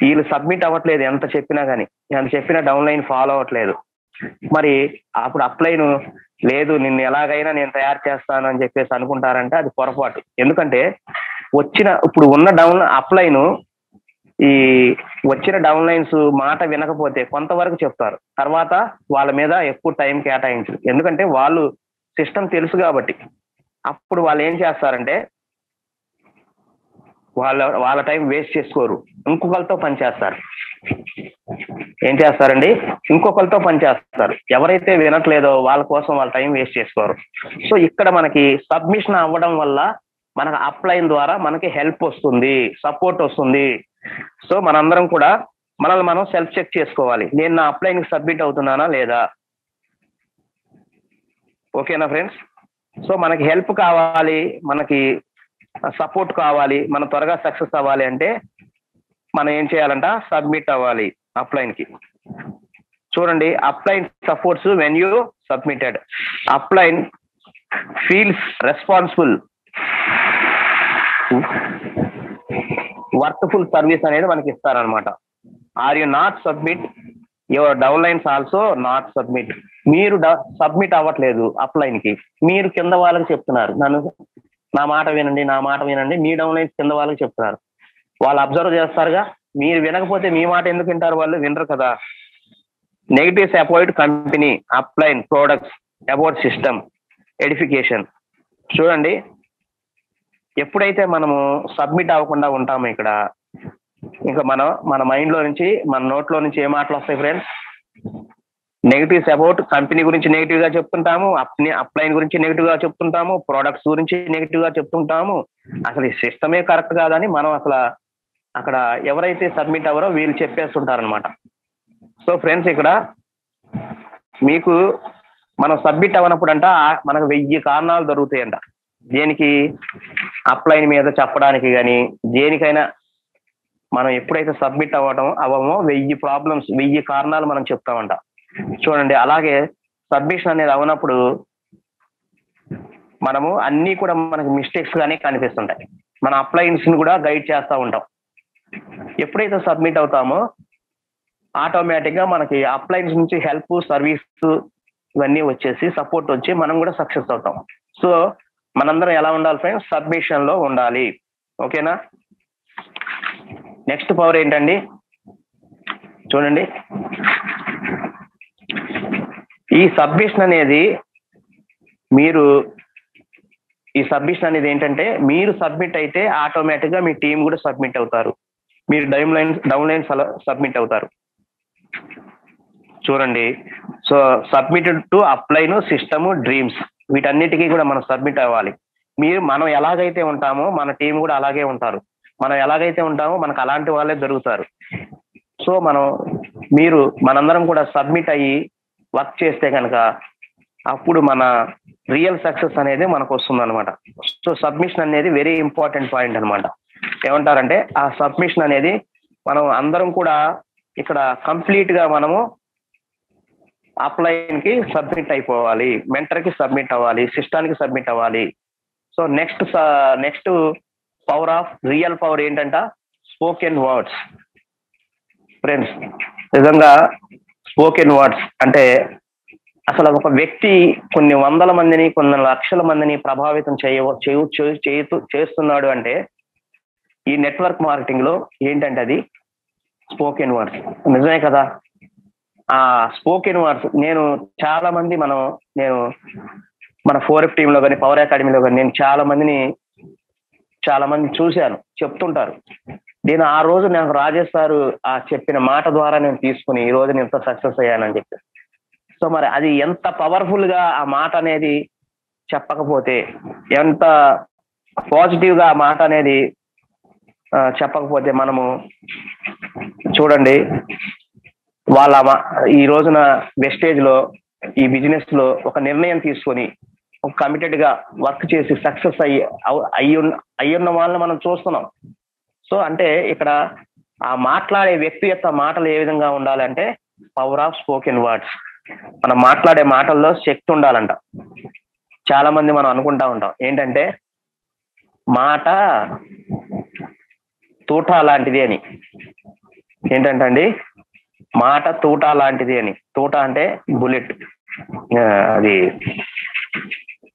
వీళ్ళు సబ్మిట్ అవ్వట్లేదు ఎంత చెప్పినా కానీ ఎంత చెప్పినా డౌన్ లైన్ ఫాలో అవ్వట్లేదు. మరి అప్పుడు అప్లైన్ లేదు నిన్ను ఎలాగైనా నేను తయారు చేస్తాను అని చెప్పేసి అనుకుంటారంటే అది పొరపాటు. ఎందుకంటే వచ్చిన ఇప్పుడు ఉన్న డౌన్ అప్లైన్ ఈ వచ్చిన డౌన్ లైన్స్ మాట వినకపోతే కొంతవరకు చెప్తారు. తర్వాత వాళ్ళ మీద ఎక్కువ టైం కేటాయించరు. ఎందుకంటే వాళ్ళు సిస్టమ్ తెలుసు కాబట్టి. అప్పుడు వాళ్ళు ఏం చేస్తారంటే వాళ్ళ వాళ్ళ టైం వేస్ట్ చేసుకోరు. ఇంకొకరితో పని చేస్తారు. ఏం చేస్తారండి? ఇంకొకరితో పని చేస్తారు. ఎవరైతే వినట్లేదో వాళ్ళ కోసం వాళ్ళ టైం వేస్ట్ చేసుకోరు. సో ఇక్కడ మనకి సబ్మిషన్ అవ్వడం వల్ల మనకు అప్లైన్ ద్వారా మనకి హెల్ప్ వస్తుంది సపోర్ట్ వస్తుంది. సో మనందరం కూడా మనల్ని మనం సెల్ఫ్ చెక్ చేసుకోవాలి. నేను నా అప్లైన్ సబ్మిట్ అవుతున్నానా లేదా? ఓకేనా ఫ్రెండ్స్? సో మనకి హెల్ప్ కావాలి మనకి సపోర్ట్ కావాలి మనం త్వరగా సక్సెస్ అవ్వాలి అంటే మనం ఏం చేయాలంట? సబ్మిట్ అవ్వాలి అప్లైన్కి. చూడండి upline supports when you submitted upline feels responsible worthful service అనేది మనకి ఇస్తారనమాట are you not submit your down lines also not submit మీరు సబ్మిట్ అవ్వట్లేదు అప్లైన్కి. మీరు కింద వాళ్ళకి చెప్తున్నారు. నన్ను నా మాట వినండి నా మాట వినండి. మీ డౌన్ లైన్స్ కింద వాళ్ళకి చెప్తున్నారు. వాళ్ళు అబ్జర్వ్ చేస్తారుగా. మీరు వినకపోతే మీ మాట ఎందుకు వింటారు వాళ్ళు? వినరు కదా. Negatives avoid company upline products about system edification చూడండి. ఎప్పుడైతే మనము సబ్మిట్ అవ్వకుండా ఉంటామో ఇక్కడ ఇంకా మనం మన మైండ్లో నుంచి మన నోట్లో నుంచి ఏ మాటలు వస్తాయి ఫ్రెండ్స్ నెగిటివ్స్ అబౌట్ కంపెనీ గురించి నెగిటివ్గా చెప్తుంటాము అప్లైన్ గురించి నెగిటివ్గా చెప్తుంటాము ప్రోడక్ట్స్ గురించి నెగిటివ్గా చెప్తుంటాము. అసలు ఈ సిస్టమే కరెక్ట్ కాదని మనం అసలు అక్కడ ఎవరైతే సబ్మిట్ అవ్వరో వీళ్ళు చెప్పేస్తుంటారనమాట సో ఫ్రెండ్స్ ఇక్కడ మీకు మనం సబ్మిట్ అవ్వనప్పుడు అంట మనకు వెయ్యి కారణాలు దొరుకుతాయంట. దేనికి? అప్లైన్ మీద చెప్పడానికి కానీ దేనికైనా మనం ఎప్పుడైతే సబ్మిట్ అవ్వటం అవ్వమో వెయ్యి ప్రాబ్లమ్స్ వెయ్యి కారణాలు మనం చెప్తామంట. చూడండి అలాగే సబ్మిషన్ అనేది అవునప్పుడు మనము అన్ని కూడా మనకి మిస్టేక్స్ గానే కనిపిస్తుంటాయి. మన అప్లైన్స్ని కూడా గైడ్ చేస్తూ ఉంటాం. ఎప్పుడైతే సబ్మిట్ అవుతామో ఆటోమేటిక్గా మనకి అప్లైన్స్ నుంచి హెల్ప్ సర్వీస్ ఇవన్నీ వచ్చేసి సపోర్ట్ వచ్చి మనం కూడా సక్సెస్ అవుతాం. సో మనందరం ఎలా ఉండాలి ఫ్రెండ్స్ సబ్మిషన్లో ఉండాలి. ఓకేనా నెక్స్ట్ పవర్ ఏంటండి? చూడండి. ఈ సబ్మిషన్ అనేది మీరు ఈ సబ్మిషన్ అనేది ఏంటంటే మీరు సబ్మిట్ అయితే ఆటోమేటిక్గా మీ టీం కూడా సబ్మిట్ అవుతారు. మీరు down line down line submit అవుతారు. చూడండి. So submitted to upline system dreams వీటన్నిటికీ కూడా మనం సబ్మిట్ అవ్వాలి. మీరు మనం ఎలాగైతే ఉంటామో మన టీం కూడా అలాగే ఉంటారు. మనం ఎలాగైతే ఉంటామో మనకు అలాంటి వాళ్ళే దొరుకుతారు. సో మనం మీరు మనందరం కూడా సబ్మిట్ అయ్యి వర్క్ చేస్తే కనుక అప్పుడు మన రియల్ సక్సెస్ అనేది మనకు వస్తుంది అనమాట సో సబ్మిషన్ అనేది వెరీ ఇంపార్టెంట్ పాయింట్ అనమాట ఏమంటారంటే ఆ సబ్మిషన్ అనేది మనం అందరం కూడా ఇక్కడ కంప్లీట్గా మనము అప్లైన్కి సబ్మిట్ అయిపోవాలి. మెంటర్కి సబ్మిట్ అవ్వాలి. సిస్టానికి సబ్మిట్ అవ్వాలి. So next next power of real power ఏంటంట? స్పోకెన్ వర్డ్స్ ఫ్రెండ్స్ నిజంగా స్పోకెన్ వర్డ్స్ అంటే అసలు ఒక వ్యక్తి కొన్ని వందల మందిని కొన్ని లక్షల మందిని ప్రభావితం చేయ చేయు- చేస్తున్నాడు అంటే ఈ నెట్వర్క్ మార్కెటింగ్లో ఏంటంటే అది? స్పోకెన్ వర్డ్స్ నిజమే కదా? ఆ స్పోకెన్ వర్డ్స్ నేను చాలా మంది మనం నేను మన ఫోర్ ఎఫ్ టీంలో కానీ పవర్ అకాడమీలో కానీ నేను చాలా మందిని చాలా మంది చూశాను చెప్తుంటారు. నేను ఆ రోజు నాకు రాజేష్ సారు ఆ చెప్పిన మాట ద్వారా నేను తీసుకుని ఈ రోజు నేను ఇంత సక్సెస్ అయ్యానని చెప్పి. సో మరి అది ఎంత పవర్ఫుల్గా ఆ మాట అనేది చెప్పకపోతే ఎంత పాజిటివ్గా ఆ మాట అనేది చెప్పకపోతే మనము చూడండి వాళ్ళ ఈ రోజున వెస్టేజ్లో ఈ బిజినెస్లో ఒక నిర్ణయం తీసుకొని కమిటెడ్గా వర్క్ చేసి సక్సెస్ అయ్యి అయ్యున్న అయ్యి ఉన్న వాళ్ళని మనం చూస్తున్నాం. సో అంటే ఇక్కడ ఆ మాట్లాడే వ్యక్తి యొక్క మాటలు ఏ విధంగా ఉండాలంటే పవర్ ఆఫ్ స్పోకెన్ వర్డ్స్ మనం మాట్లాడే మాటల్లో శక్తి ఉండాలంట. చాలా మంది మనం అనుకుంటా ఉంటాం. ఏంటంటే మాట తూట లాంటిది అని. ఏంటంటే అండి మాట తూట లాంటిది అని. తూట అంటే బుల్లెట్. అది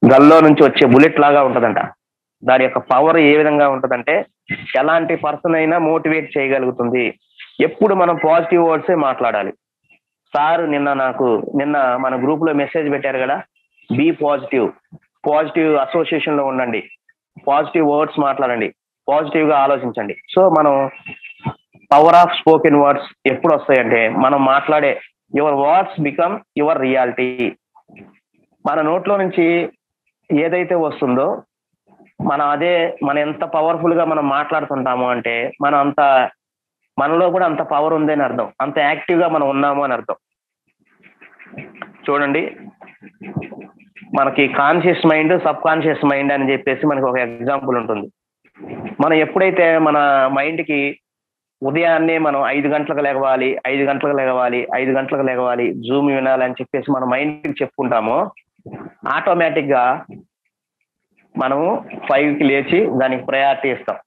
గల్లో నుంచి వచ్చే బుల్లెట్ లాగా ఉంటదంట. దాని యొక్క పవర్ ఏ విధంగా ఉంటదంటే ఎలాంటి పర్సన్ అయినా మోటివేట్ చేయగలుగుతుంది. ఎప్పుడు మనం పాజిటివ్ వర్డ్సే మాట్లాడాలి. సార్ నిన్న నాకు నిన్న మన గ్రూప్లో మెసేజ్ పెట్టారు కదా బీ పాజిటివ్ పాజిటివ్ అసోసియేషన్లో ఉండండి. పాజిటివ్ వర్డ్స్ మాట్లాడండి. పాజిటివ్గా ఆలోచించండి. సో మనం పవర్ ఆఫ్ స్పోకెన్ వర్డ్స్ ఎప్పుడు వస్తాయంటే మనం మాట్లాడే your words become your reality మన నోట్లో నుంచి ఏదైతే వస్తుందో మనం అదే మనం ఎంత పవర్ఫుల్గా మనం మాట్లాడుతుంటాము అంటే మనం అంత మనలో కూడా అంత పవర్ ఉంది అని అర్థం. అంత యాక్టివ్గా మనం ఉన్నాము అని అర్థం. చూడండి. మనకి conscious mind subconscious mind అని చెప్పేసి మనకి ఒక ఎగ్జాంపుల్ ఉంటుంది. మనం ఎప్పుడైతే మన మైండ్కి ఉదయాన్నే మనం ఐదు గంటలకు లేవాలి ఐదు గంటలకు లెగవాలి ఐదు గంటలకు లెగవాలి జూమ్ వినాలి అని చెప్పేసి మన మైండ్కి చెప్పుకుంటామో ఆటోమేటిక్గా మనము ఫైవ్కి లేచి దానికి ప్రయారిటీ ఇస్తాం.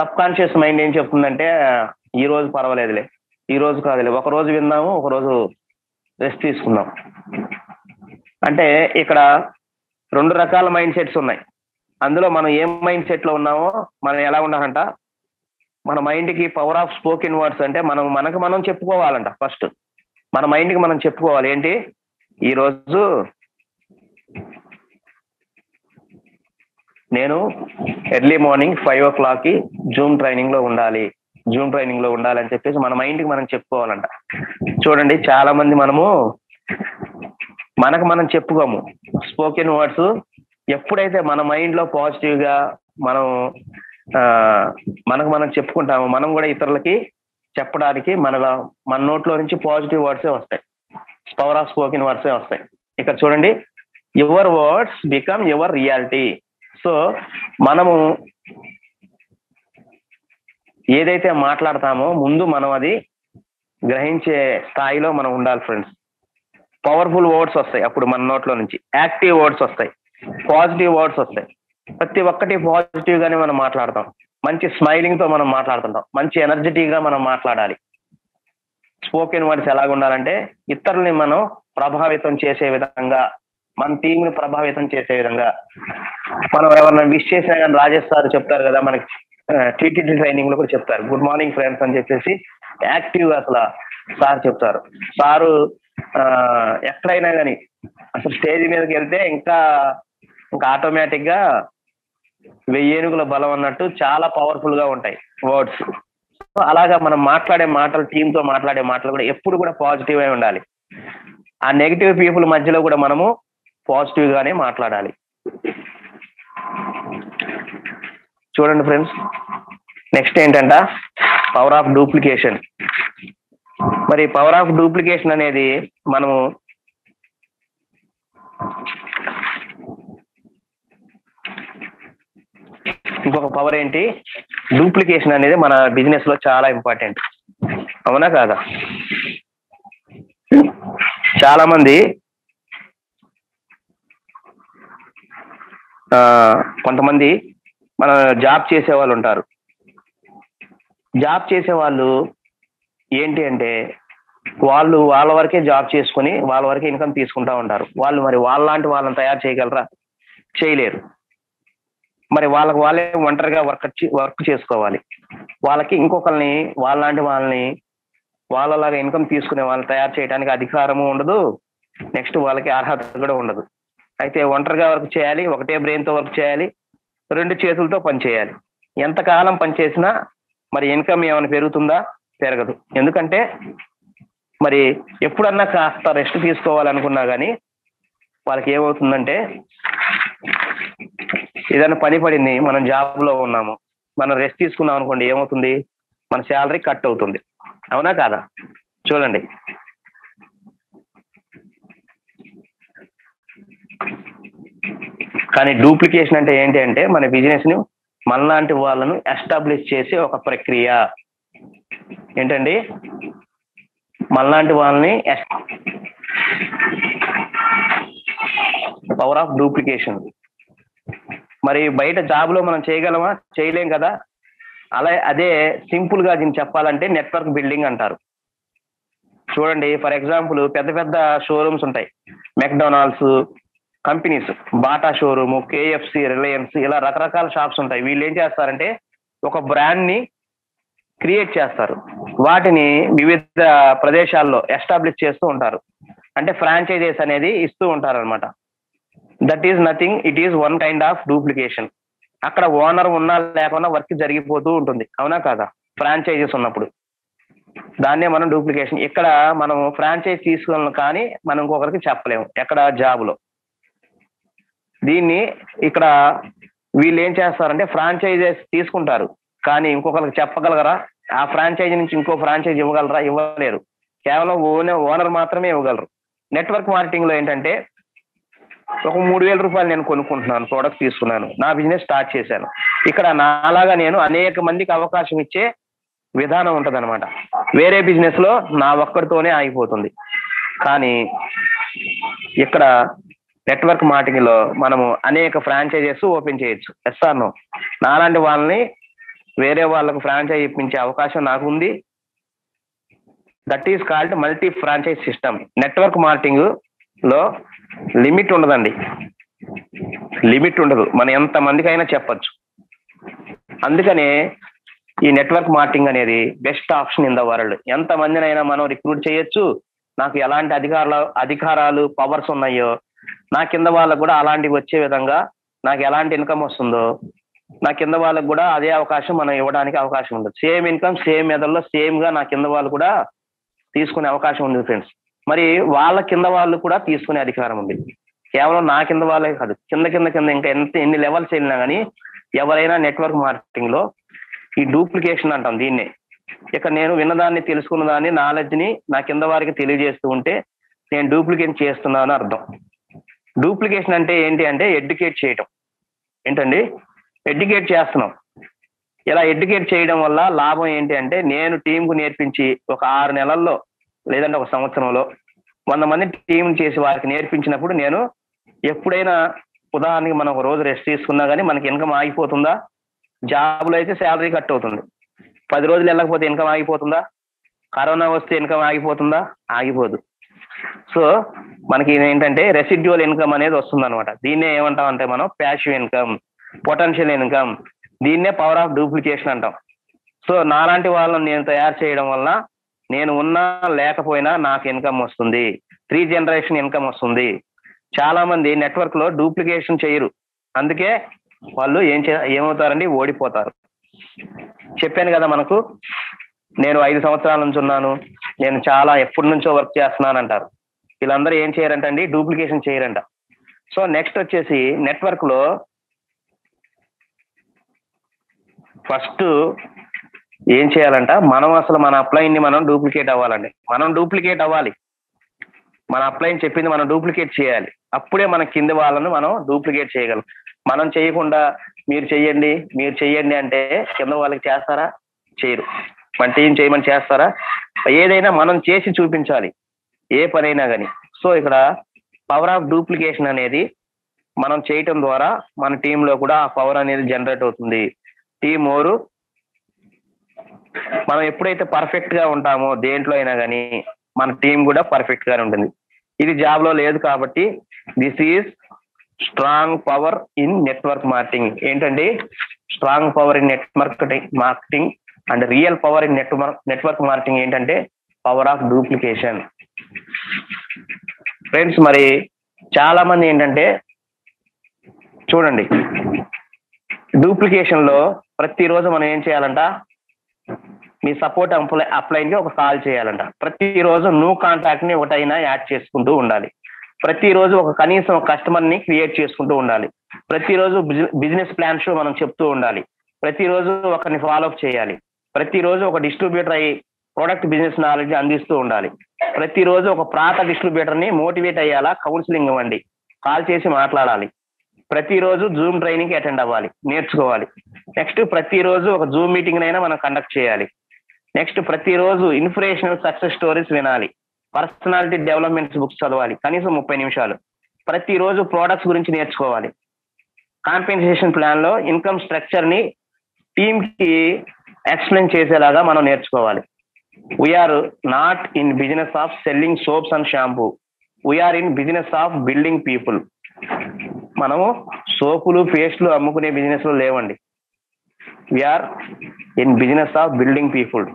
సబ్ కాన్షియస్ మైండ్ ఏం చెప్తుందంటే ఈ రోజు పర్వాలేదులే ఈ రోజు కాదులే ఒక రోజు విందాము ఒక రోజు రెస్ట్ తీసుకుందాం. అంటే ఇక్కడ రెండు రకాల మైండ్ సెట్స్ ఉన్నాయి. అందులో మనం ఏం మైండ్ సెట్లో ఉన్నామో మనం ఎలా ఉండాలంట మన మైండ్కి పవర్ ఆఫ్ స్పోకెన్ వర్డ్స్ అంటే మనం మనకు మనం చెప్పుకోవాలంట ఫస్ట్. మన మైండ్కి మనం చెప్పుకోవాలి. ఏంటి? ఈ రోజు నేను ఎర్లీ మార్నింగ్ ఫైవ్ ఓ క్లాక్కి జూమ్ ట్రైనింగ్లో ఉండాలి. జూమ్ ట్రైనింగ్లో ఉండాలి అని చెప్పేసి మన మైండ్కి మనం చెప్పుకోవాలంట. చూడండి చాలా మంది మనము మనకు మనం చెప్పుకోము. స్పోకెన్ వర్డ్స్ ఎప్పుడైతే మన మైండ్లో పాజిటివ్గా మనం ఆ, మనకు మనం చెప్పుకుంటాము మనం కూడా ఇతరులకి చెప్పడానికి మన మన నోట్లో నుంచి పాజిటివ్ వర్డ్సే వస్తాయి. పవర్ ఆఫ్ స్పోకెన్ వర్డ్సే వస్తాయి. ఇక్కడ చూడండి your words become your reality so మనము ఏదైతే మాట్లాడతామో ముందు మనం అది గ్రహించే స్థాయిలో మనం ఉండాలి ఫ్రెండ్స్ పవర్ఫుల్ వర్డ్స్ వస్తాయి అప్పుడు మన నోట్లో నుంచి. యాక్టివ్ వర్డ్స్ వస్తాయి. పాజిటివ్ వర్డ్స్ వస్తాయి. ప్రతి ఒక్కటి పాజిటివ్ గానే మనం మాట్లాడతాం. మంచి స్మైలింగ్తో మనం మాట్లాడుతుంటాం. మంచి ఎనర్జెటిక్గా మనం మాట్లాడాలి. స్పోకెన్ వర్డ్స్ ఎలాగ ఉండాలంటే ఇతరుల్ని మనం ప్రభావితం చేసే విధంగా మన టీం ని ప్రభావితం చేసే విధంగా. మనం ఎవరైనా విష్ చేసినా కానీ రాజేష్ సార్ చెప్తారు కదా మనకి టీటీడీ ట్రైనింగ్లో కూడా చెప్తారు. గుడ్ మార్నింగ్ ఫ్రెండ్స్ అని చెప్పేసి యాక్టివ్గా అసలు సార్ చెప్తారు. సారు ఆ, ఎక్కడైనా కానీ అసలు స్టేజ్ మీదకి వెళ్తే ఇంకా ఇంకా ఆటోమేటిక్గా వెయ్యేనుగుల బలం అన్నట్టు చాలా పవర్ఫుల్గా ఉంటాయి వర్డ్స్. అలాగా మనం మాట్లాడే మాటలు టీమ్తో మాట్లాడే మాటలు కూడా ఎప్పుడు కూడా పాజిటివ్ అయి ఉండాలి. ఆ నెగిటివ్ పీపుల్ మధ్యలో కూడా మనము పాజిటివ్ గానే మాట్లాడాలి. చూడండి ఫ్రెండ్స్ నెక్స్ట్ ఏంటంట? పవర్ ఆఫ్ డూప్లికేషన్ మరి పవర్ ఆఫ్ డూప్లికేషన్ అనేది మనము ఇంకొక పవర్ ఏంటి? డూప్లికేషన్ అనేది మన బిజినెస్లో చాలా ఇంపార్టెంట్ అవునా కాదా? చాలా మంది కొంతమంది మన జాబ్ చేసే వాళ్ళు ఉంటారు. జాబ్ చేసే వాళ్ళు ఏంటి అంటే వాళ్ళు వాళ్ళ వరకే జాబ్ చేసుకుని వాళ్ళ వరకే ఇన్కమ్ తీసుకుంటా ఉంటారు. వాళ్ళు మరి వాళ్ళలాంటి వాళ్ళని తయారు చేయగలరా? చేయలేరు. మరి వాళ్ళకి వాళ్ళే ఒంటరిగా వర్క్ వర్క్ చేసుకోవాలి. వాళ్ళకి ఇంకొకరిని వాళ్ళలాంటి వాళ్ళని వాళ్ళలాగా ఇన్కమ్ తీసుకునే వాళ్ళని తయారు చేయడానికి అధికారము ఉండదు. నెక్స్ట్ వాళ్ళకి అర్హత కూడా ఉండదు. అయితే ఒంటరిగా వర్క్ చేయాలి ఒకటే బ్రెయిన్తో వర్క్ చేయాలి రెండు చేతులతో పని చేయాలి. ఎంతకాలం పని చేసినా మరి ఇన్కమ్ ఏమైనా పెరుగుతుందా? పెరగదు. ఎందుకంటే మరి ఎప్పుడన్నా కాస్త రెస్ట్ తీసుకోవాలనుకున్నా కానీ వాళ్ళకి ఏమవుతుందంటే ఏదైనా పని పడింది మనం జాబ్లో ఉన్నాము మనం రెస్ట్ తీసుకున్నాం అనుకోండి ఏమవుతుంది? మన శాలరీ కట్ అవుతుంది. అవునా కాదా? చూడండి. కానీ డూప్లికేషన్ అంటే ఏంటి అంటే మన బిజినెస్ని మనలాంటి వాళ్ళను ఎస్టాబ్లిష్ చేసే ఒక ప్రక్రియ. ఏంటండి? మనలాంటి వాళ్ళని పవర్ ఆఫ్ డూప్లికేషన్ మరి బయట జాబ్లో మనం చేయగలమా? చేయలేం కదా? అలా అదే సింపుల్గా దీన్ని చెప్పాలంటే నెట్వర్క్ బిల్డింగ్ అంటారు. చూడండి ఫర్ ఎగ్జాంపుల్ పెద్ద పెద్ద షోరూమ్స్ ఉంటాయి. McDonald's companies Bata showroom KFC Reliance ఇలా రకరకాల షాప్స్ ఉంటాయి. వీళ్ళు ఏం చేస్తారంటే ఒక బ్రాండ్ని క్రియేట్ చేస్తారు. వాటిని వివిధ ప్రదేశాల్లో ఎస్టాబ్లిష్ చేస్తూ ఉంటారు. అంటే ఫ్రాంచైజెస్ అనేది ఇస్తూ ఉంటారు అనమాట that is nothing it is one kind of duplication. అక్కడ ఓనర్ ఉన్నా లేకున్నా వర్క్ జరిగిపోతూ ఉంటుంది. అవునా కాదా? ఫ్రాంచైజెస్ ఉన్నప్పుడు. దాన్నే మనం డూప్లికేషన్. ఇక్కడ మనం ఫ్రాంచైజ్ తీసుకున్నాం కానీ మనం ఇంకొకరికి చెప్పలేము. ఎక్కడ? జాబ్లో. దీన్ని ఇక్కడ వీళ్ళు ఏం చేస్తారంటే ఫ్రాంచైజెస్ తీసుకుంటారు. కానీ ఇంకొకరికి చెప్పగలగరా? ఆ ఫ్రాంచైజీ నుంచి ఇంకో ఫ్రాంచైజ్ ఇవ్వగలరా? ఇవ్వలేరు. కేవలం ఓనర్ ఓనర్ మాత్రమే ఇవ్వగలరు. నెట్వర్క్ మార్కెటింగ్లో ఏంటంటే ఒక మూడు వేల రూపాయలు నేను కొనుక్కుంటున్నాను ప్రోడక్ట్ తీసుకున్నాను. నా బిజినెస్ స్టార్ట్ చేశాను. ఇక్కడ నాలాగా నేను అనేక మందికి అవకాశం ఇచ్చే విధానం ఉంటదన్నమాట. వేరే బిజినెస్లో నా ఒక్కడితోనే ఆగిపోతుంది. కానీ ఇక్కడ నెట్వర్క్ మార్కెటింగ్లో మనము అనేక ఫ్రాంచైజెస్ ఓపెన్ చేయొచ్చు. Yes or no? నాలాంటి వాళ్ళని వేరే వాళ్ళకు ఫ్రాంచైజ్ ఇప్పించే అవకాశం నాకు ఉంది. That is called multi franchise system. Network మార్కెటింగ్లో limit ఉండదండి. లిమిట్ ఉండదు. మనం ఎంత మందికైనా చెప్పొచ్చు. అందుకనే ఈ నెట్వర్క్ మార్కెటింగ్ అనేది best option in the world. ఎంత మందినైనా మనం రిక్రూట్ చేయొచ్చు. నాకు ఎలాంటి అధికారాలు అధికారాలు పవర్స్ ఉన్నాయో నా కింద వాళ్ళకు కూడా అలాంటివి వచ్చే విధంగా నాకు ఎలాంటి ఇన్కమ్ వస్తుందో నా కింద వాళ్ళకు కూడా అదే అవకాశం మనం ఇవ్వడానికి అవకాశం ఉంది సేమ్ ఇన్కమ్ సేమ్ మెథడ్లో సేమ్గా నా కింద వాళ్ళు కూడా తీసుకునే అవకాశం ఉంది ఫ్రెండ్స్ మరి వాళ్ళ కింద వాళ్ళు కూడా తీసుకునే అధికారం ఉంది. కేవలం నా కింద వాళ్ళే కాదు కింద కింద కింద ఇంకా ఎంత ఎన్ని లెవెల్స్ వెళ్ళినా కానీ ఎవరైనా నెట్వర్క్ మార్కెటింగ్లో ఈ డూప్లికేషన్ అంటాం దీన్నే. ఇక నేను విన్నదాన్ని తెలుసుకున్న దాన్ని నాలెడ్జ్ని నా కింద వారికి తెలియజేస్తూ ఉంటే నేను డూప్లికేట్ చేస్తున్నాను అర్థం. డూప్లికేషన్ అంటే ఏంటి అంటే ఎడ్యుకేట్ చేయటం. ఏంటండి? ఎడ్యుకేట్ చేస్తున్నాం. ఇలా ఎడ్యుకేట్ చేయడం వల్ల లాభం ఏంటి అంటే నేను టీంకు నేర్పించి ఒక ఆరు నెలల్లో లేదంటే ఒక సంవత్సరంలో వంద మంది టీం చేసి వారికి నేర్పించినప్పుడు నేను ఎప్పుడైనా ఉదాహరణకి మనం ఒక రోజు రెస్ట్ తీసుకున్నా కానీ మనకి ఇన్కమ్ ఆగిపోతుందా? జాబ్లో అయితే శాలరీ కట్ అవుతుంది. పది రోజులు వెళ్ళకపోతే ఇన్కమ్ ఆగిపోతుందా? కరోనా వస్తే ఇన్కమ్ ఆగిపోతుందా? ఆగిపోదు. సో మనకి ఏంటంటే రెసిడ్యువల్ ఇన్కమ్ అనేది వస్తుంది అనమాట దీన్నే ఏమంటాం అంటే మనం ప్యాసివ్ ఇన్కమ్ పొటెన్షియల్ ఇన్కమ్ దీన్నే పవర్ ఆఫ్ డూప్లికేషన్ అంటాం. సో నాలాంటి వాళ్ళని నేను తయారు చేయడం వల్ల నేను ఉన్నా లేకపోయినా నాకు ఇన్కమ్ వస్తుంది. త్రీ జనరేషన్ ఇన్కమ్ వస్తుంది. చాలా మంది నెట్వర్క్లో డూప్లికేషన్ చేయరు. అందుకే వాళ్ళు ఏం చే ఏమవుతారండి ఓడిపోతారు. చెప్పాను కదా మనకు నేను ఐదు సంవత్సరాల నుంచి ఉన్నాను. నేను చాలా ఎప్పటి నుంచో వర్క్ చేస్తున్నాను అంటారు వీళ్ళందరూ ఏం చేయరంట అండి? డూప్లికేషన్ చేయరంట. సో నెక్స్ట్ వచ్చేసి నెట్వర్క్లో ఫస్ట్ ఏం చేయాలంట? మనం అసలు మన అప్లైన్ని మనం డూప్లికేట్ అవ్వాలండి. మనం డూప్లికేట్ అవ్వాలి. మన అప్లైన్ చెప్పింది మనం డూప్లికేట్ చేయాలి. అప్పుడే మన కింది వాళ్ళను మనం డూప్లికేట్ చేయగలం. మనం చేయకుండా మీరు చెయ్యండి మీరు చెయ్యండి అంటే కింద వాళ్ళకి చేస్తారా? చేయరు. మన టీం చేయమని చేస్తారా? ఏదైనా మనం చేసి చూపించాలి. ఏ పనైనా కానీ సో ఇక్కడ పవర్ ఆఫ్ డూప్లికేషన్ అనేది మనం చేయటం ద్వారా మన టీంలో కూడా ఆ పవర్ అనేది జనరేట్ అవుతుంది. టీం ఓరు మనం ఎప్పుడైతే పర్ఫెక్ట్గా ఉంటామో దేంట్లో అయినా కానీ మన టీం కూడా పర్ఫెక్ట్ గానే ఉంటుంది. ఇది జాబ్లో లేదు కాబట్టి this is strong power in network marketing ఏంటండి? Strong power in network marketing and real power in network network marketing ఏంటంటే పవర్ ఆఫ్ డూప్లికేషన్ ఫ్రెండ్స్ మరి చాలా మంది ఏంటంటే చూడండి డూప్లికేషన్లో ప్రతిరోజు మనం ఏం చేయాలంట? మీ సపోర్ట్ అప్లై అప్లైన్ ఒక కాల్ చేయాలంట. ప్రతిరోజు న్యూ కాంటాక్ట్ని ఒకటైనా యాడ్ చేసుకుంటూ ఉండాలి. ప్రతిరోజు ఒక కనీసం కస్టమర్ని క్రియేట్ చేసుకుంటూ ఉండాలి. ప్రతిరోజు బిజినెస్ ప్లాన్స్ మనం చెప్తూ ఉండాలి. ప్రతిరోజు ఒకరిని ఫాలో అప్ చేయాలి. ప్రతిరోజు ఒక డిస్ట్రిబ్యూటర్ అయ్యి ప్రొడక్ట్ బిజినెస్ నాలెడ్జ్ అందిస్తూ ఉండాలి. ప్రతిరోజు ఒక ప్రాత డిస్ట్రిబ్యూటర్ని మోటివేట్ అయ్యేలా కౌన్సిలింగ్ ఇవ్వండి. కాల్ చేసి మాట్లాడాలి. ప్రతిరోజు జూమ్ ట్రైనింగ్ అటెండ్ అవ్వాలి. నేర్చుకోవాలి. నెక్స్ట్ ప్రతిరోజు ఒక జూమ్ మీటింగ్ అయినా మనం కండక్ట్ చేయాలి. నెక్స్ట్ ప్రతిరోజు ఇన్ఫర్మేషనల్ సక్సెస్ స్టోరీస్ వినాలి. పర్సనాలిటీ డెవలప్మెంట్స్ బుక్స్ చదవాలి. కనీసం ముప్పై నిమిషాలు. ప్రతిరోజు ప్రోడక్ట్స్ గురించి నేర్చుకోవాలి. కాంపెన్సేషన్ ప్లాన్లో ఇన్కమ్ స్ట్రక్చర్ని టీమ్కి ఎక్స్ప్లెయిన్ చేసేలాగా మనం నేర్చుకోవాలి. We're not in business of selling soaps and shampoo we're in business of building people మనము సోపులు పేస్ట్లు అమ్ముకునే బిజినెస్లో లేవండి. We're in business of building people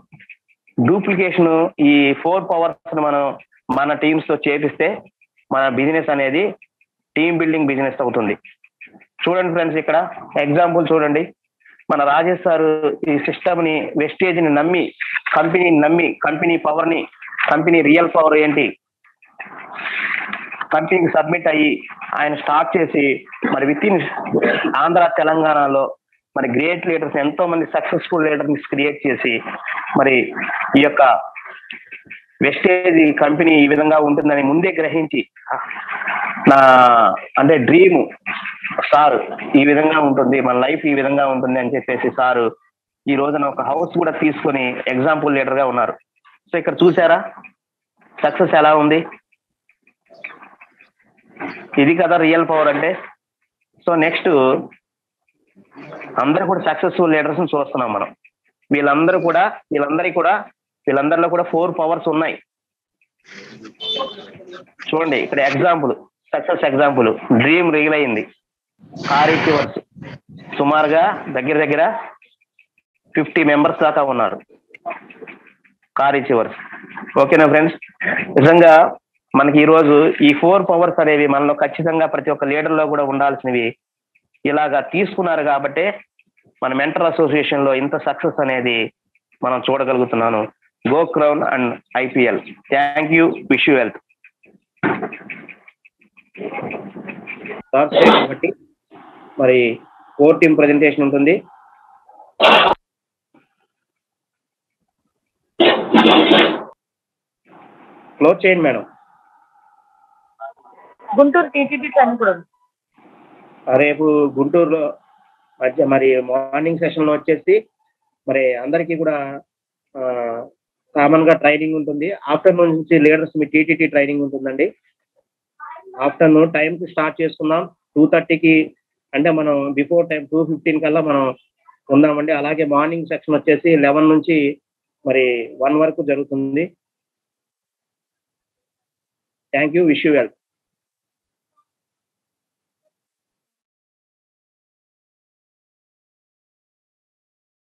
duplication ఈ ఫోర్ పవర్స్ మనం మన టీమ్స్తో చేపిస్తే మన బిజినెస్ అనేది టీమ్ బిల్డింగ్ బిజినెస్ అవుతుంది. చూడండి ఫ్రెండ్స్ ఇక్కడ ఎగ్జాంపుల్ చూడండి. మన రాజేష్ సార్ ఈ సిస్టమ్ని వెస్టేజ్ని నమ్మి కంపెనీని నమ్మి కంపెనీ పవర్ని కంపెనీ రియల్ పవర్ ఏంటి? కంపెనీకి సబ్మిట్ అయ్యి ఆయన స్టార్ట్ చేసి మరి విత్ ఇన్ ఆంధ్ర తెలంగాణలో మరి గ్రేట్ లీడర్స్ ఎంతో మంది సక్సెస్ఫుల్ లీడర్స్ క్రియేట్ చేసి మరి ఈ యొక్క వెస్టేజ్ కంపెనీ ఈ విధంగా ఉంటుందని ముందే గ్రహించి నా అంటే డ్రీమ్ సార్ ఈ విధంగా ఉంటుంది మన లైఫ్ ఈ విధంగా ఉంటుంది అని చెప్పేసి సారు ఈ రోజున ఒక హౌస్ కూడా తీసుకొని ఎగ్జాంపుల్ లీడర్గా ఉన్నారు. సో ఇక్కడ చూసారా సక్సెస్ ఎలా ఉంది? ఇది కదా రియల్ పవర్ అంటే. సో నెక్స్ట్ అందరూ కూడా సక్సెస్ఫుల్ లీడర్స్ చూస్తున్నాం మనం. వీళ్ళందరూ కూడా వీళ్ళందరికీ కూడా వీళ్ళందరిలో కూడా ఫోర్ పవర్స్ ఉన్నాయి. చూడండి ఇక్కడ example success example dream real అయింది కార్ వర్స్ సుమారుగా దగ్గర దగ్గర ఫిఫ్టీ మెంబర్స్ దాకా ఉన్నారు. కార్ వర్స్ ఓకేనా ఫ్రెండ్స్? నిజంగా మనకి ఈ రోజు ఈ ఫోర్ పవర్స్ అనేవి మనలో ఖచ్చితంగా ప్రతి ఒక్క లీడర్లో కూడా ఉండాల్సినవి ఇలాగా తీసుకున్నారు కాబట్టే మన మెంటర్ అసోసియేషన్లో ఇంత సక్సెస్ అనేది మనం చూడగలుగుతున్నాను. Go crown and IPL. Thank you. Wish you wealth మరి ఫోర్ టీమ్ ప్రజెంటేషన్ ఉంటుంది. క్లోజ్ చేయండి మేడం. గుంటూరు టీటీడీ ట్రైన్ కూడా రేపు గుంటూరులో మధ్య మరి మార్నింగ్ సెషన్లో వచ్చేసి మరి అందరికీ కూడా కామన్గా ట్రైనింగ్ ఉంటుంది. ఆఫ్టర్నూన్ నుంచి లీడర్స్ మీ టీటీటీ ట్రైనింగ్ ఉంటుందండి. ఆఫ్టర్నూన్ టైం కి స్టార్ట్ చేసుకుందాం. టూ థర్టీకి అంటే మనం బిఫోర్ టైం టూ ఫిఫ్టీన్ కల్లా మనం ఉందామండి అలాగే మార్నింగ్ సెక్షన్ వచ్చేసి లెవెన్ నుంచి మరి వన్ వరకు జరుగుతుంది. Thank you wish you well